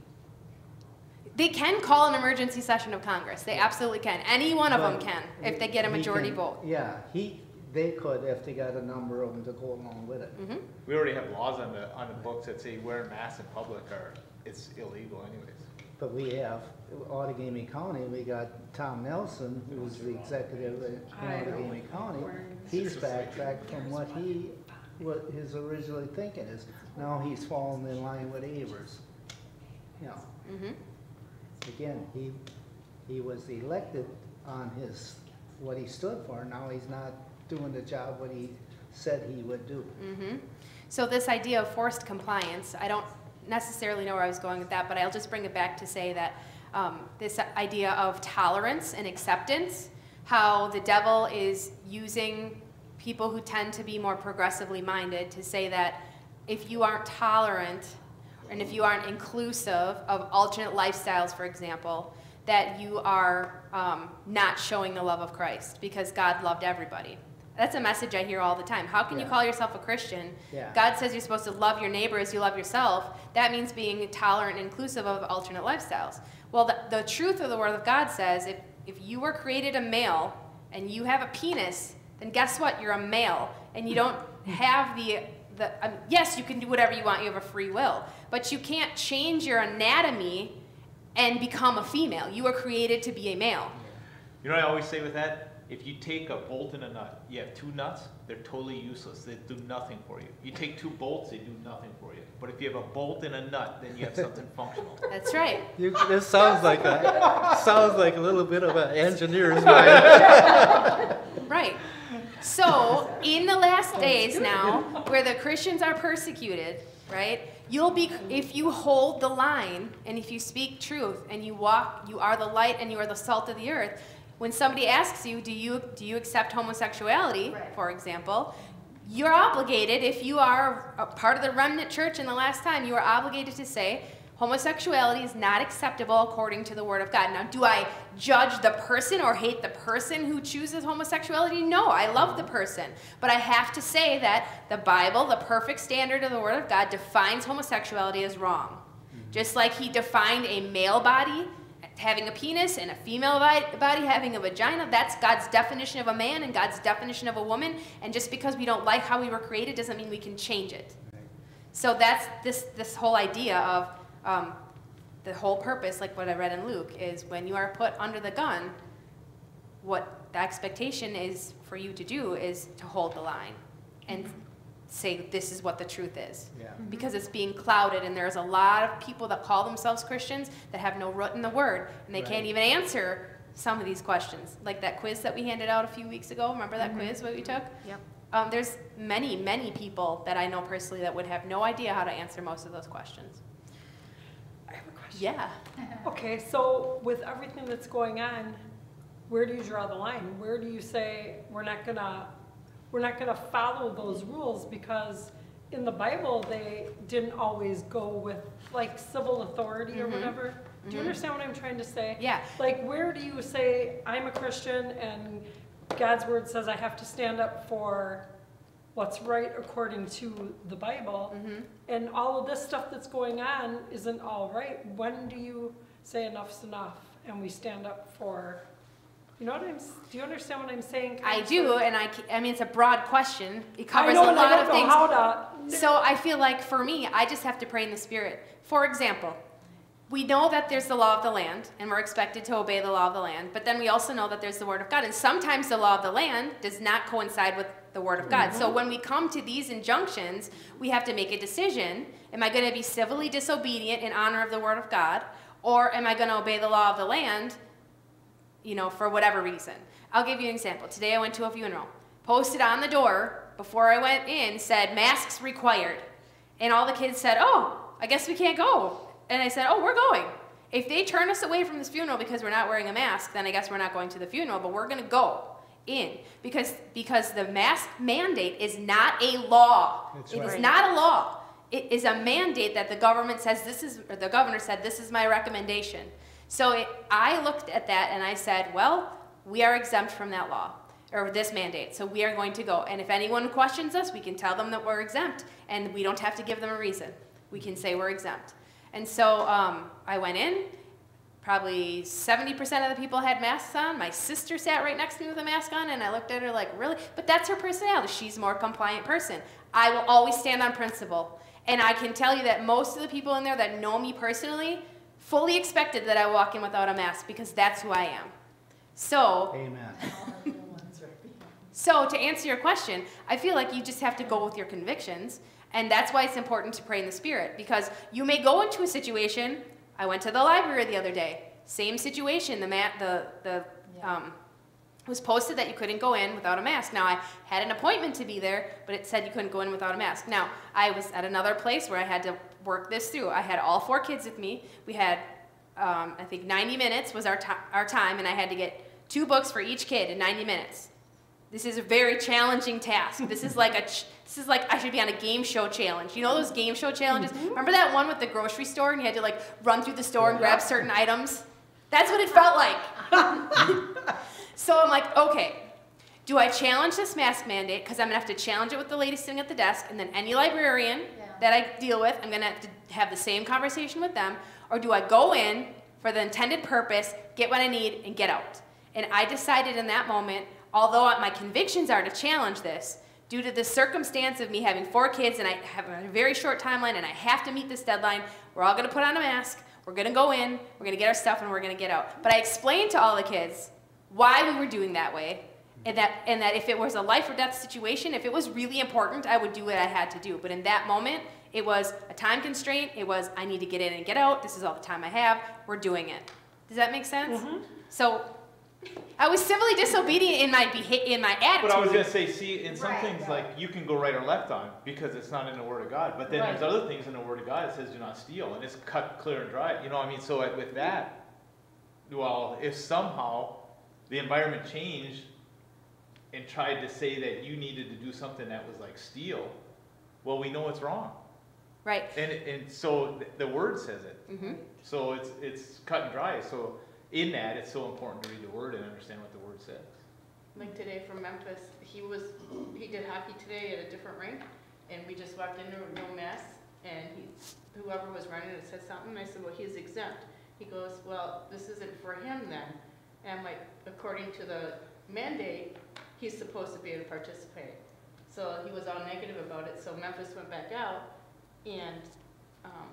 [SPEAKER 1] they can call an emergency session of Congress. They absolutely can. Any one of them can, if they get a majority
[SPEAKER 2] can-
[SPEAKER 1] vote.
[SPEAKER 2] Yeah, he, they could if they got a number of them to go along with it.
[SPEAKER 1] hmm
[SPEAKER 3] We already have laws on the, on the books that say wearing masks in public are, it's illegal anyways.
[SPEAKER 2] But we have, Outagamie County, we got Tom Nelson, who's the executive in Outagamie County. He's backtracked from what he, what his originally thinking is. Now he's falling in line with Evers. You know,
[SPEAKER 1] hmm
[SPEAKER 2] again, he, he was elected on his, what he stood for. Now he's not doing the job what he said he would do.
[SPEAKER 1] hmm So this idea of forced compliance, I don't necessarily know where I was going with that, but I'll just bring it back to say that um, this idea of tolerance and acceptance, how the devil is using people who tend to be more progressively minded to say that if you aren't tolerant and if you aren't inclusive of alternate lifestyles, for example, that you are um, not showing the love of Christ because God loved everybody. That's a message I hear all the time. How can you call yourself a Christian?
[SPEAKER 2] Yeah.
[SPEAKER 1] God says you're supposed to love your neighbor as you love yourself. That means being tolerant and inclusive of alternate lifestyles. Well, the, the truth of the Word of God says if, if you were created a male and you have a penis, then guess what? You're a male and you don't have the, the um, yes, you can do whatever you want, you have a free will, but you can't change your anatomy and become a female. You were created to be a male.
[SPEAKER 3] You know what I always say with that? If you take a bolt and a nut, you have two nuts, they're totally useless. They do nothing for you. You take two bolts, they do nothing for you. But if you have a bolt and a nut, then you have something functional.
[SPEAKER 1] That's right.
[SPEAKER 7] You, this sounds like a, sounds like a little bit of an engineer's mind.
[SPEAKER 1] Right. So, in the last days now, where the Christians are persecuted, right? You'll be if you hold the line and if you speak truth and you walk, you are the light and you are the salt of the earth. When somebody asks you, do you do you accept homosexuality,
[SPEAKER 6] Right.
[SPEAKER 1] for example, you're obligated if you are a part of the remnant church in the last time, you are obligated to say homosexuality is not acceptable according to the word of God. Now, do I judge the person or hate the person who chooses homosexuality? No, I love the person. But I have to say that the Bible, the perfect standard of the word of God, defines homosexuality as wrong. Hmm. Just like he defined a male body having a penis and a female body having a vagina, that's God's definition of a man and God's definition of a woman. And just because we don't like how we were created doesn't mean we can change it. So that's this this whole idea of um, the whole purpose, like what I read in Luke, is when you are put under the gun, what the expectation is for you to do is to hold the line and say this is what the truth is.
[SPEAKER 2] Yeah.
[SPEAKER 1] Because it's being clouded, and there's a lot of people that call themselves Christians that have no root in the word, and they can't even answer some of these questions. Like that quiz that we handed out a few weeks ago. Remember that quiz that we took?
[SPEAKER 5] Yep.
[SPEAKER 1] Um, there's many, many people that I know personally that would have no idea how to answer most of those questions.
[SPEAKER 8] I have a question.
[SPEAKER 1] Yeah.
[SPEAKER 8] Okay, so with everything that's going on, where do you draw the line? Where do you say, we're not gonna, we're not gonna follow those rules? Because in the Bible, they didn't always go with like civil authority or
[SPEAKER 1] Mhm.
[SPEAKER 8] whatever. Do you
[SPEAKER 1] Mhm.
[SPEAKER 8] understand what I'm trying to say?
[SPEAKER 1] Yeah.
[SPEAKER 8] Like, where do you say, I'm a Christian and God's word says I have to stand up for what's right according to the Bible?
[SPEAKER 1] hmm
[SPEAKER 8] and all of this stuff that's going on isn't all right, when do you say enough's enough and we stand up for You know what I'm, do you understand what I'm saying?
[SPEAKER 1] I do, and I, I mean, it's a broad question. It covers
[SPEAKER 8] know,
[SPEAKER 1] a lot of things.
[SPEAKER 8] to.
[SPEAKER 1] So I feel like for me, I just have to pray in the spirit. For example, we know that there's the law of the land, and we're expected to obey the law of the land, but then we also know that there's the word of God. And sometimes the law of the land does not coincide with the word of God. So mm-hmm. when we come to these injunctions, we have to make a decision. Am I going to be civilly disobedient in honor of the word of God, or am I going to obey the law of the land, you know, for whatever reason? I'll give you an example. Today I went to a funeral. Posted on the door before I went in said masks required. And all the kids said, "Oh, I guess we can't go." And I said, "Oh, we're going. If they turn us away from this funeral because we're not wearing a mask, then I guess we're not going to the funeral, but we're going to go in because because the mask mandate is not a law.
[SPEAKER 2] That's
[SPEAKER 1] It is
[SPEAKER 2] right.
[SPEAKER 1] not a law. It is a mandate that the government says this is or the governor said this is my recommendation. So it, I looked at that and I said, well, we are exempt from that law or this mandate. So we are going to go. And if anyone questions us, we can tell them that we're exempt and we don't have to give them a reason. We can say we're exempt. And so um, I went in. Probably 70% of the people had masks on. My sister sat right next to me with a mask on, and I looked at her like, really? But that's her personality. She's a more compliant person. I will always stand on principle. And I can tell you that most of the people in there that know me personally fully expected that I walk in without a mask because that's who I am. So,
[SPEAKER 2] Amen.
[SPEAKER 1] so to answer your question, I feel like you just have to go with your convictions, and that's why it's important to pray in the spirit because you may go into a situation. I went to the library the other day. Same situation. The mat, the the
[SPEAKER 6] Yeah.
[SPEAKER 1] um, it was posted that you couldn't go in without a mask. Now I had an appointment to be there, but it said you couldn't go in without a mask. Now I was at another place where I had to work this through. I had all four kids with me. We had, um, I think, 90 minutes was our ti our time, and I had to get two books for each kid in 90 minutes. This is a very challenging task. This is like a ch- this is like I should be on a game show challenge. You know those game show challenges? Remember that one with the grocery store and you had to like run through the store and grab certain items? That's what it felt like. so I'm like, okay, do I challenge this mask mandate because I'm gonna have to challenge it with the lady sitting at the desk and then any librarian. That I deal with, I'm gonna have to have the same conversation with them, or do I go in for the intended purpose, get what I need, and get out? And I decided in that moment, although my convictions are to challenge this, due to the circumstance of me having four kids and I have a very short timeline and I have to meet this deadline, we're all gonna put on a mask, we're gonna go in, we're gonna get our stuff, and we're gonna get out. But I explained to all the kids why we were doing that way, and that, and that if it was a life or death situation, if it was really important, I would do what I had to do. But in that moment, it was a time constraint. It was, I need to get in and get out. This is all the time I have. We're doing it. Does that make sense? Mm-hmm. So I was civilly disobedient in my beha- in my attitude.
[SPEAKER 3] But I was gonna say, see, in some
[SPEAKER 6] Right,
[SPEAKER 3] things,
[SPEAKER 6] right.
[SPEAKER 3] like, you can go right or left on, because it's not in the word of God, but then there's other things in the word of God that says do not steal, and it's cut clear and dry, you know, what I mean, so with that, well, if somehow the environment changed and tried to say that you needed to do something that was like steal, well, we know it's wrong,
[SPEAKER 1] right.
[SPEAKER 3] and, and so the word says it,
[SPEAKER 1] hmm
[SPEAKER 3] so it's, it's cut and dry, so in that, it's so important to read the word and understand what the word says.
[SPEAKER 5] Like today from Memphis, he was, he did hockey today at a different rink, and we just walked in there with no masks, and he, whoever was running it said something, and I said, well, he's exempt. He goes, well, this isn't for him then. And I'm like, according to the mandate, he's supposed to be able to participate. So he was all negative about it, so Memphis went back out, and, um,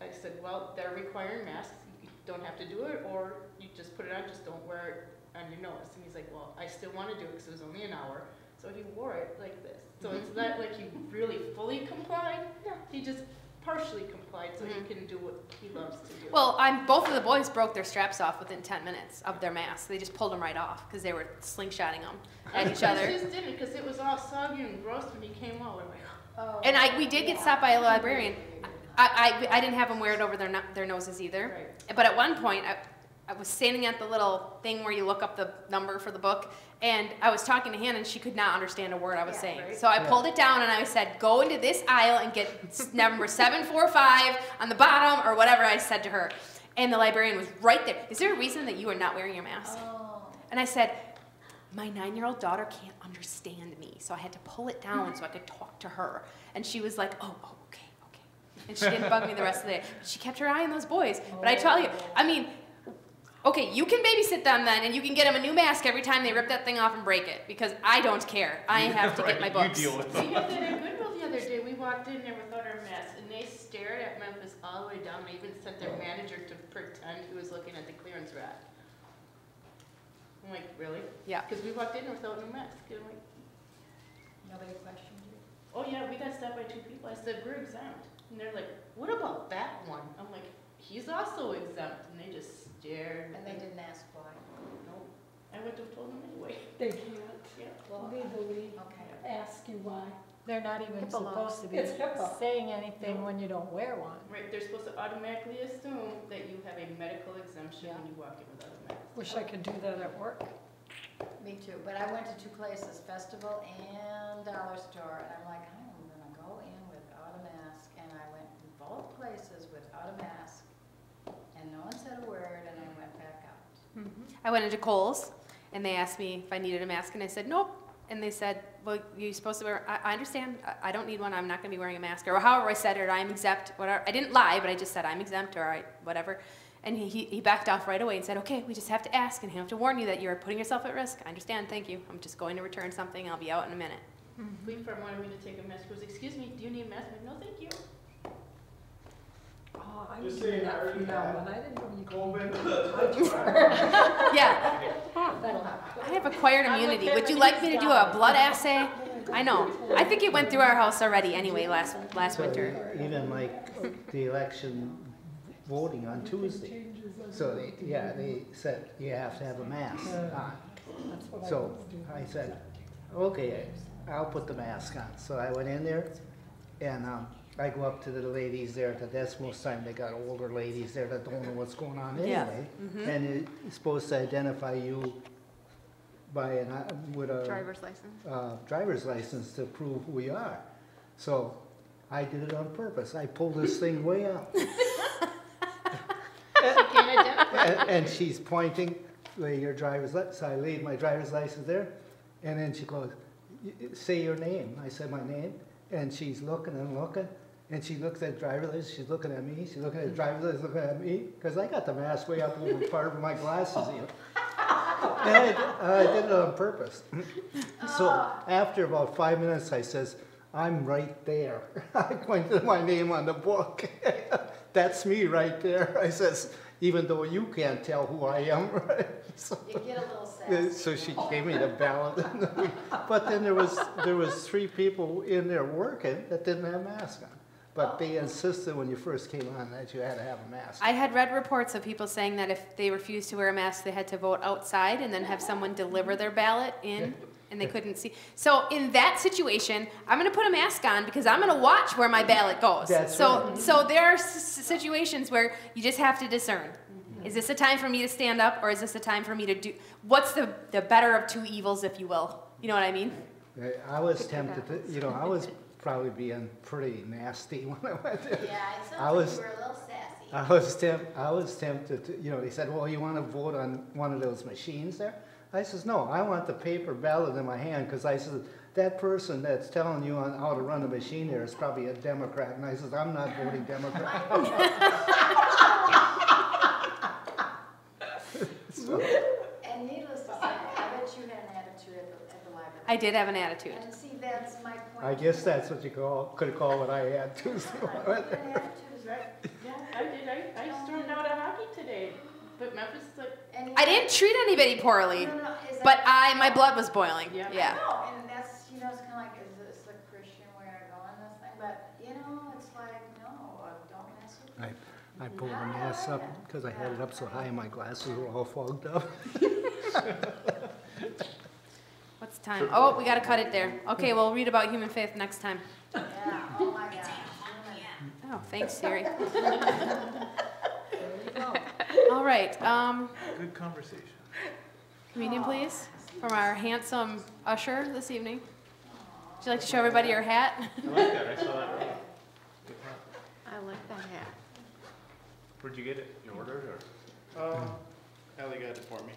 [SPEAKER 5] I said, well, they're requiring masks, you don't have to do it, or you just put it on, just don't wear it on your nose. And he's like, well, I still want to do it because it was only an hour. So he wore it like this. So it's not like he really fully complied. Yeah. He just partially complied so he mm-hmm. can do what he loves to do.
[SPEAKER 1] Well, I'm, both of the boys broke their straps off within 10 minutes of their masks. They just pulled them right off because they were slingshotting them at each
[SPEAKER 5] I
[SPEAKER 1] other.
[SPEAKER 5] just didn't because it was all soggy and gross when he came out.
[SPEAKER 6] Oh,
[SPEAKER 1] And I, we did get stopped by a librarian. I, I, I didn't have them wear it over their, no, their noses either.
[SPEAKER 5] right.
[SPEAKER 1] But at one point, I, I was standing at the little thing where you look up the number for the book, and I was talking to Hannah, and she could not understand a word I was
[SPEAKER 6] Yeah,
[SPEAKER 1] saying.
[SPEAKER 5] right.
[SPEAKER 1] So I
[SPEAKER 2] Yeah.
[SPEAKER 1] pulled it down, and I said, "Go into this aisle and get number seven four five on the bottom, or whatever I said to her." And the librarian was right there. Is there a reason that you are not wearing your mask?
[SPEAKER 6] Oh,
[SPEAKER 1] And I said, my nine-year-old daughter can't understand me, so I had to pull it down so I could talk to her. And she was like, oh, oh, okay, okay. And she didn't bug me the rest of the day. But she kept her eye on those boys. But I tell you, I mean, Okay, you can babysit them then, and you can get them a new mask every time they rip that thing off and break it, because I don't care. I have to get my
[SPEAKER 3] Right,
[SPEAKER 1] books.
[SPEAKER 3] You deal with
[SPEAKER 5] We
[SPEAKER 3] them.
[SPEAKER 5] did that at Goodwill the other day, we walked in there without our masks, and they stared at Memphis all the way down, they even sent their manager to pretend he was looking at the clearance rack. I'm like, really?
[SPEAKER 1] Yeah.
[SPEAKER 5] Because we walked in there without no mask, and I'm like,
[SPEAKER 6] Nobody questioned you?
[SPEAKER 5] oh yeah, we got stopped by two people, I said, we're exempt. And they're like, what about that one? I'm like, he's also exempt, and they.
[SPEAKER 6] And they didn't ask why?
[SPEAKER 5] Nope. I would have told them anyway.
[SPEAKER 8] They can't
[SPEAKER 5] Yeah.
[SPEAKER 6] Well,
[SPEAKER 8] legally
[SPEAKER 6] okay.
[SPEAKER 8] ask you why.
[SPEAKER 9] They're not even
[SPEAKER 8] HIPAA law.
[SPEAKER 9] supposed to be
[SPEAKER 8] It's HIPAA.
[SPEAKER 9] saying anything when you don't wear one.
[SPEAKER 5] Right, they're supposed to automatically assume that you have a medical exemption when you walk in without a mask.
[SPEAKER 8] Wish I could do that at work.
[SPEAKER 6] Me too, but I went to two places, festival and dollar store, and I'm like, I am gonna go in without a mask, and I went in both places without a mask, and no one said a word, and I went back out.
[SPEAKER 1] I went into Kohl's, and they asked me if I needed a mask, and I said, nope. And they said, well, you're supposed to wear, I, I understand, I, I don't need one, I'm not gonna be wearing a mask, or however I said it, or I'm exempt, whatever. I didn't lie, but I just said I'm exempt, or I, whatever. And he, he he backed off right away and said, okay, we just have to ask, and I have to warn you that you're putting yourself at risk. I understand, thank you. I'm just going to return something, I'll be out in a minute.
[SPEAKER 5] Queen Farm wanted me to take a mask, he goes, excuse me, do you need a mask? I'm like, no, thank you.
[SPEAKER 8] Oh, I
[SPEAKER 10] Just saying, I
[SPEAKER 8] that
[SPEAKER 10] already
[SPEAKER 8] from now
[SPEAKER 10] had.
[SPEAKER 8] I didn't know you
[SPEAKER 10] COVID.
[SPEAKER 1] Yeah,
[SPEAKER 6] That'll happen.
[SPEAKER 1] I have acquired immunity. Would you like me to do a blood assay? I know. I think it went through our house already anyway last, last
[SPEAKER 2] So
[SPEAKER 1] winter.
[SPEAKER 2] Even like the election voting on Tuesday. So they, yeah, they said you have to have a mask on.
[SPEAKER 8] That's what I
[SPEAKER 2] So. I said, okay, I'll put the mask on. So I went in there and um, I go up to the ladies there, that that's most time they got older ladies there that don't know what's going on
[SPEAKER 1] Yeah.
[SPEAKER 2] anyway.
[SPEAKER 1] Mhm.
[SPEAKER 2] And it's supposed to identify you by an, uh, with a.
[SPEAKER 1] Driver's license.
[SPEAKER 2] uh, driver's license to prove who we are. So I did it on purpose. I pulled this thing way up.
[SPEAKER 5] You can't identify.
[SPEAKER 2] And, and she's pointing, lay your driver's license. so I leave my driver's license there. And then she goes, "Y- y- say your name. I said my name. And she's looking and looking. And she looks at driver's license, she's looking at me, she's looking at driver's license, looking at me. Cause I got the mask way up over part of my glasses here. And I, did- I did it on purpose. So ah. after about five minutes, I says, I'm right there. I pointed my name on the book. That's me right there. I says, even though you can't tell who I am, right? So,
[SPEAKER 6] You get a little sassy.
[SPEAKER 2] so she gave me the ballot. But then there was, there was three people in there working that didn't have masks on. But they insisted when you first came on that you had to have a mask.
[SPEAKER 1] I had read reports of people saying that if they refused to wear a mask, they had to vote outside and then have someone deliver their ballot in, and they couldn't see. So in that situation, I'm gonna put a mask on because I'm gonna watch where my ballot goes.
[SPEAKER 2] That's
[SPEAKER 1] So,
[SPEAKER 2] right.
[SPEAKER 1] so there are situations where you just have to discern. Is this a time for me to stand up, or is this a time for me to do, what's the, the better of two evils, if you will? You know what I mean?
[SPEAKER 2] I was tempted to, you know, I was probably being pretty nasty when I went there.
[SPEAKER 6] Yeah, it
[SPEAKER 2] I was-
[SPEAKER 6] like you were a little sassy.
[SPEAKER 2] I was temp, I was tempted to, you know, they said, well, you wanna vote on one of those machines there? I says, no, I want the paper ballot in my hand, cause I said, that person that's telling you on how to run the machine there is probably a Democrat, and I says, I'm not voting Democrat. So,
[SPEAKER 6] And needless to say, I bet you had an attitude at the, at the library.
[SPEAKER 1] I did have an attitude.
[SPEAKER 6] And see, that's my point.
[SPEAKER 2] I guess that's what you call, could've called what I had Tuesday I went
[SPEAKER 6] attitude right.
[SPEAKER 5] Yeah, I did, I, I stormed out of hockey today, but Memphis is like,
[SPEAKER 6] And
[SPEAKER 1] I didn't treat anybody poorly,
[SPEAKER 6] No, no, no, is
[SPEAKER 1] but I, my blood was boiling,
[SPEAKER 5] Yeah.
[SPEAKER 1] yeah.
[SPEAKER 6] No, and that's, you know, it's kind of like, is this a Christian way of going this thing? But, you know, it's like, no, uh, don't mess with
[SPEAKER 2] I, I pulled the mask up, cause I had it up so high, and my glasses were all fogged up.
[SPEAKER 1] What's the time? Oh, we gotta cut it there. Okay, we'll read about human faith next time.
[SPEAKER 6] Yeah, oh my gosh.
[SPEAKER 1] Oh, thanks, Siri.
[SPEAKER 6] There you go.
[SPEAKER 1] All right, um,
[SPEAKER 3] Good conversation.
[SPEAKER 1] communion, please, from our handsome usher this evening. Would you like to show everybody your hat?
[SPEAKER 3] I like that, I saw that. earlier. Hat.
[SPEAKER 9] I like that hat.
[SPEAKER 3] Where'd you get it? You ordered or?
[SPEAKER 10] Uh, Ellie got it for me.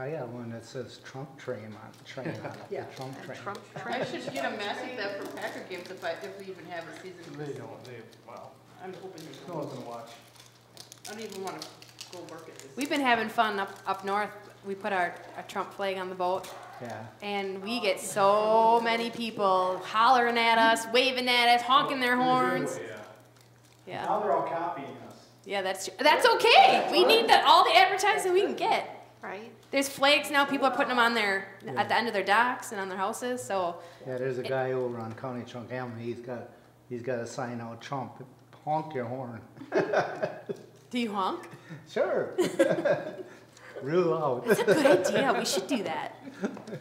[SPEAKER 2] I got one that says Trump train on, train on it,
[SPEAKER 8] Yeah.
[SPEAKER 2] the Trump train.
[SPEAKER 1] Trump
[SPEAKER 5] I should get a mask like that for Packer games if I, if we even have a season.
[SPEAKER 10] They don't, they, well,
[SPEAKER 5] I'm hoping they
[SPEAKER 10] no
[SPEAKER 5] don't.
[SPEAKER 10] one's gonna watch.
[SPEAKER 5] I don't even wanna go work at this.
[SPEAKER 1] We've been having fun up, up north. We put our, our Trump flag on the boat
[SPEAKER 2] Yeah,
[SPEAKER 1] and we get so many people hollering at us, waving at us, honking their horns. Yeah,
[SPEAKER 10] Now they're all copying us.
[SPEAKER 1] yeah, that's, that's okay. We need that, all the advertising we can get.
[SPEAKER 9] Right?
[SPEAKER 1] There's flags now, people are putting them on their, at the end of their docks and on their houses, so,
[SPEAKER 2] yeah, there's a guy over on County Trunk Avenue, he's got, he's got a sign out Trump, honk your horn.
[SPEAKER 1] do you honk?
[SPEAKER 2] Sure. Real loud.
[SPEAKER 1] That's a good idea, we should do that.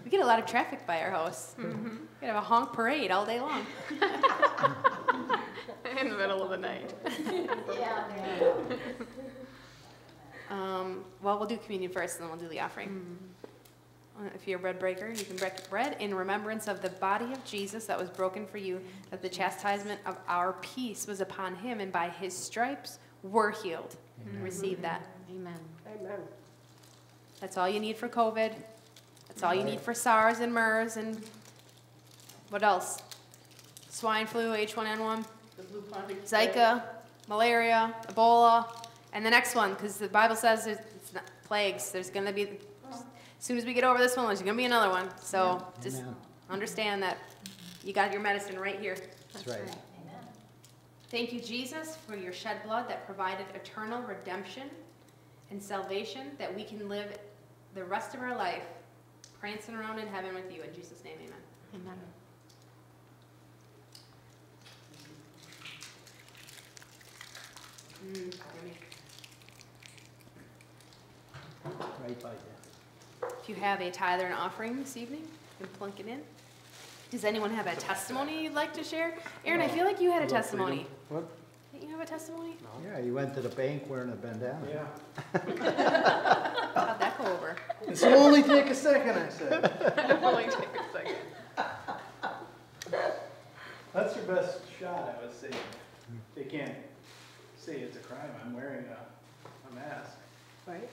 [SPEAKER 1] We get a lot of traffic by our house. Hmm. Mm-hmm. We could have a honk parade all day long.
[SPEAKER 5] In the middle of the night.
[SPEAKER 6] Yeah.
[SPEAKER 1] Um, well, we'll do communion first, and then we'll do the offering. Uh, If you're a bread breaker, you can break bread in remembrance of the body of Jesus that was broken for you, that the chastisement of our peace was upon him, and by his stripes we're healed. Receive that.
[SPEAKER 9] Amen. Amen.
[SPEAKER 1] That's all you need for COVID. That's all you need for SARS and MERS and what else? Swine flu, H1N1.
[SPEAKER 5] The blue.
[SPEAKER 1] Zika, malaria, Ebola, and the next one, because the Bible says there's it's not plagues. There's going to be, as soon as we get over this one, there's going to be another one. So just
[SPEAKER 2] Amen.
[SPEAKER 1] understand that you got your medicine right here.
[SPEAKER 2] That's right.
[SPEAKER 6] Amen.
[SPEAKER 1] Thank you, Jesus, for your shed blood that provided eternal redemption and salvation that we can live the rest of our life prancing around in heaven with you. In Jesus' name, amen.
[SPEAKER 9] Amen.
[SPEAKER 1] Mm, yummy.
[SPEAKER 2] Right by you.
[SPEAKER 1] If you have a tither and offering this evening, you can plunk it in. Does anyone have a testimony you'd like to share? Aaron, I feel like you had a
[SPEAKER 7] About
[SPEAKER 1] testimony.
[SPEAKER 7] What?
[SPEAKER 1] Didn't you have a testimony?
[SPEAKER 2] Yeah, you went to the bank wearing a bandana.
[SPEAKER 10] Yeah.
[SPEAKER 1] How'd that go over?
[SPEAKER 10] This will only take a second, I said.
[SPEAKER 5] It Only take a second.
[SPEAKER 10] That's your best shot, I would say. They can't say it's a crime, I'm wearing a, a mask.
[SPEAKER 9] Right?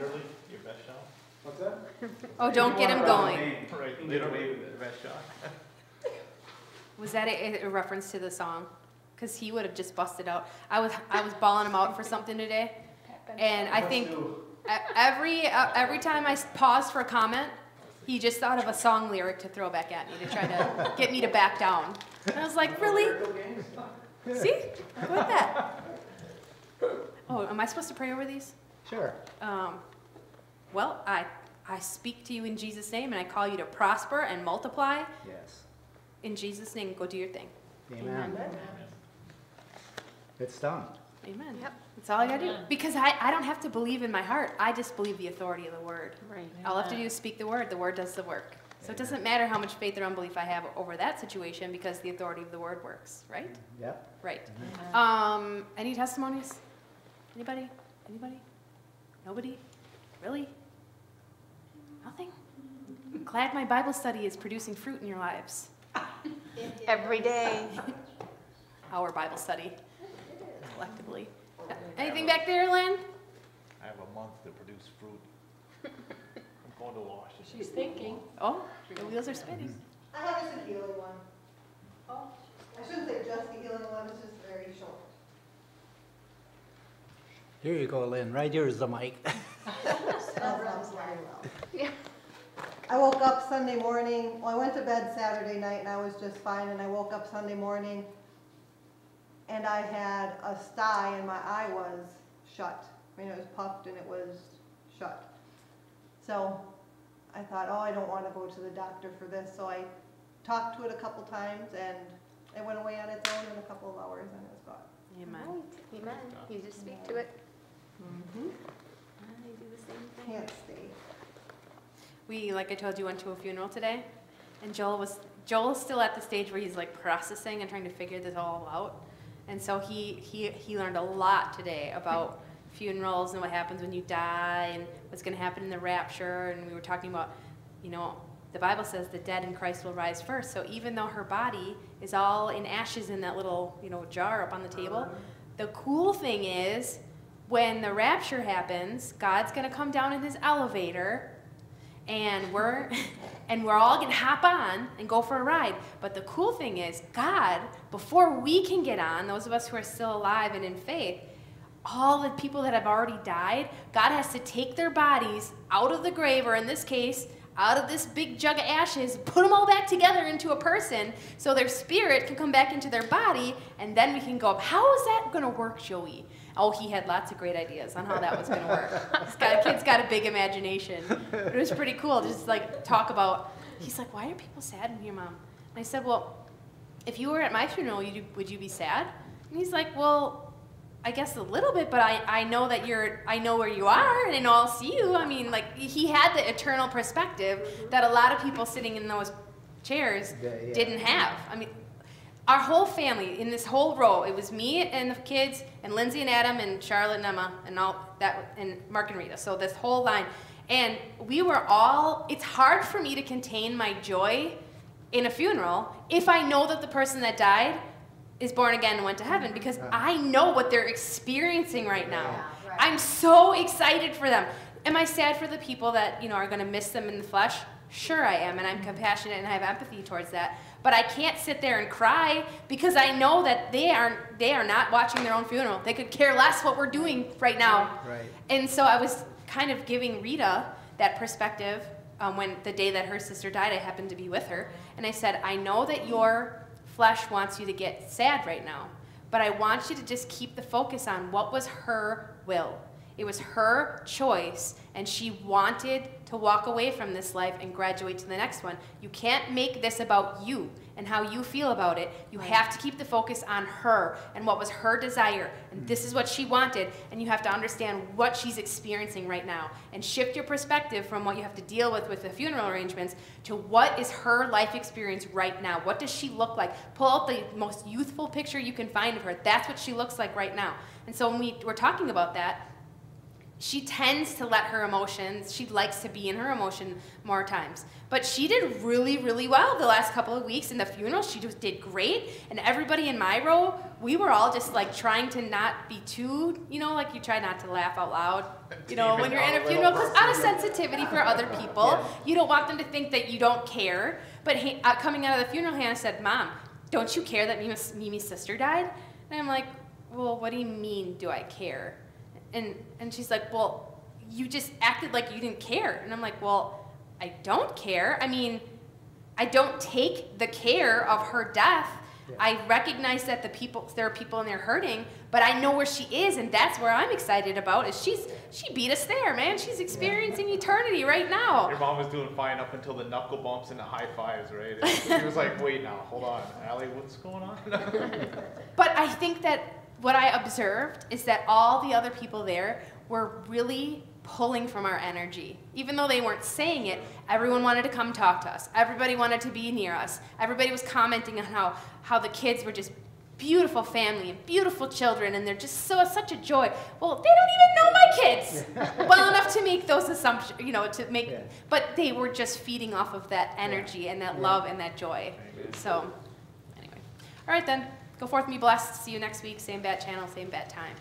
[SPEAKER 3] Literally, your best shot?
[SPEAKER 10] What's that?
[SPEAKER 1] Oh, don't get him going.
[SPEAKER 3] Right,
[SPEAKER 10] You can get away
[SPEAKER 3] literally,
[SPEAKER 10] with
[SPEAKER 3] your best shot.
[SPEAKER 1] Was that a, a reference to the song? Because he would have just busted out. I was I was balling him out for something today, and I think every uh, every time I paused for a comment, he just thought of a song lyric to throw back at me to try to get me to back down. And I was like, really? See? Look at that. Oh, am I supposed to pray over these?
[SPEAKER 2] Sure.
[SPEAKER 1] Um, well, I, I speak to you in Jesus' name, and I call you to prosper and multiply.
[SPEAKER 2] Yes.
[SPEAKER 1] In Jesus' name, go do your thing.
[SPEAKER 2] Amen. It's done.
[SPEAKER 1] Amen.
[SPEAKER 9] Yep.
[SPEAKER 1] That's all I gotta do. Because I, I don't have to believe in my heart. I just believe the authority of the word.
[SPEAKER 9] Right.
[SPEAKER 1] All I have to do is speak the word. The word does the work. So it doesn't matter how much faith or unbelief I have over that situation because the authority of the word works, right?
[SPEAKER 2] Yep.
[SPEAKER 1] Right. Um, any testimonies? Anybody? Anybody? Nobody? Really? Nothing? I'm Glad my Bible study is producing fruit in your lives.
[SPEAKER 9] Every day.
[SPEAKER 1] Our Bible study, collectively. Anything back there, Lynn?
[SPEAKER 3] I have a month to produce fruit. I'm going to Washington.
[SPEAKER 8] She's thinking.
[SPEAKER 1] Oh, the wheels are spinning.
[SPEAKER 11] I have a healing one. Oh. I shouldn't say just a healing one, it's just very short.
[SPEAKER 2] Here you go, Lynn. Right here is the mic.
[SPEAKER 11] That sounds very well. I woke up Sunday morning, well, I went to bed Saturday night and I was just fine, and I woke up Sunday morning and I had a sty and my eye was shut. I mean, it was puffed and it was shut. So I thought, oh, I don't wanna go to the doctor for this, so I talked to it a couple times and it went away on its own in a couple of hours and it was gone.
[SPEAKER 1] Amen.
[SPEAKER 9] Amen. You just speak to it.
[SPEAKER 11] Mm-hmm.
[SPEAKER 9] I do the same thing.
[SPEAKER 11] Can't stay.
[SPEAKER 1] We, like I told you, went to a funeral today, and Joel was Joel's still at the stage where he's like processing and trying to figure this all out. And so he he he learned a lot today about funerals and what happens when you die and what's going to happen in the rapture. And we were talking about, you know, the Bible says the dead in Christ will rise first. So even though her body is all in ashes in that little you know jar up on the table, the cool thing is when the rapture happens, God's going to come down in his elevator and we're and we're all gonna hop on and go for a ride. But the cool thing is, God, before we can get on, those of us who are still alive and in faith, all the people that have already died, God has to take their bodies out of the grave, or in this case, out of this big jug of ashes, put them all back together into a person so their spirit can come back into their body, and then we can go up. How is that going to work, Joey? Oh, he had lots of great ideas on how that was going to work. This guy, kid's got a big imagination. It was pretty cool. Just like talk about. He's like, "Why are people sad in here, mom?" And I said, "Well, if you were at my funeral, you, would you be sad?" And he's like, "Well." I guess a little bit, but I, I know that you're, I know where you are and I'll see you. I mean, like, he had the eternal perspective that a lot of people sitting in those chairs
[SPEAKER 2] Yeah, yeah.
[SPEAKER 1] didn't have. I mean, our whole family in this whole row, it was me and the kids and Lindsay and Adam and Charlotte and Emma and all that, and Mark and Rita. So this whole line. And we were all, it's hard for me to contain my joy in a funeral if I know that the person that died is born again and went to heaven because I know what they're experiencing right now.
[SPEAKER 6] Yeah, right.
[SPEAKER 1] I'm so excited for them. Am I sad for the people that, you know, are going to miss them in the flesh? Sure I am, and I'm mm-hmm. compassionate and I have empathy towards that. But I can't sit there and cry because I know that they aren't they are not watching their own funeral. They could care less what we're doing right now.
[SPEAKER 2] Right.
[SPEAKER 1] And so I was kind of giving Rita that perspective um, when the day that her sister died, I happened to be with her. And I said, I know that your flesh wants you to get sad right now, but I want you to just keep the focus on what was her will. It was her choice, and she wanted to walk away from this life and graduate to the next one. You can't make this about you and how you feel about it. You have to keep the focus on her and what was her desire, and this is what she wanted, and you have to understand what she's experiencing right now and shift your perspective from what you have to deal with with the funeral arrangements to what is her life experience right now. What does she look like? Pull out the most youthful picture you can find of her. That's what she looks like right now. And so when we were talking about that, she tends to let her emotions, she likes to be in her emotion more times. But she did really, really well the last couple of weeks in the funeral. She just did great. And everybody in my row, we were all just like trying to not be too, you know, like you try not to laugh out loud, you know, when you're in a funeral, because out of sensitivity for other people, you don't want them to think that you don't care. But he, uh, coming out of the funeral, Hannah said, Mom, don't you care that Mimi's, Mimi's sister died? And I'm like, Well, what do you mean, do I care? And, and she's like, well, you just acted like you didn't care. And I'm like, well, I don't care. I mean, I don't take the care of her death.
[SPEAKER 2] Yeah.
[SPEAKER 1] I recognize that the people there are people in there hurting, but I know where she is, and that's where I'm excited about. Is she's she beat us there, man. She's experiencing eternity right now.
[SPEAKER 3] Your mom was doing fine up until the knuckle bumps and the high fives, right? And She was like, wait now, hold on, Allie, what's going on?
[SPEAKER 1] But I think that what I observed is that all the other people there were really pulling from our energy. Even though they weren't saying it, everyone wanted to come talk to us. Everybody wanted to be near us. Everybody was commenting on how, how the kids were just beautiful family and beautiful children and they're just so such a joy. Well, they don't even know my kids well enough to make those assumptions, you know, to make
[SPEAKER 2] Yeah.
[SPEAKER 1] but they were just feeding off of that energy and that
[SPEAKER 2] Yeah.
[SPEAKER 1] love and that joy. So anyway. All right then. Go forth and be blessed. See you next week. Same bat channel, same bat time.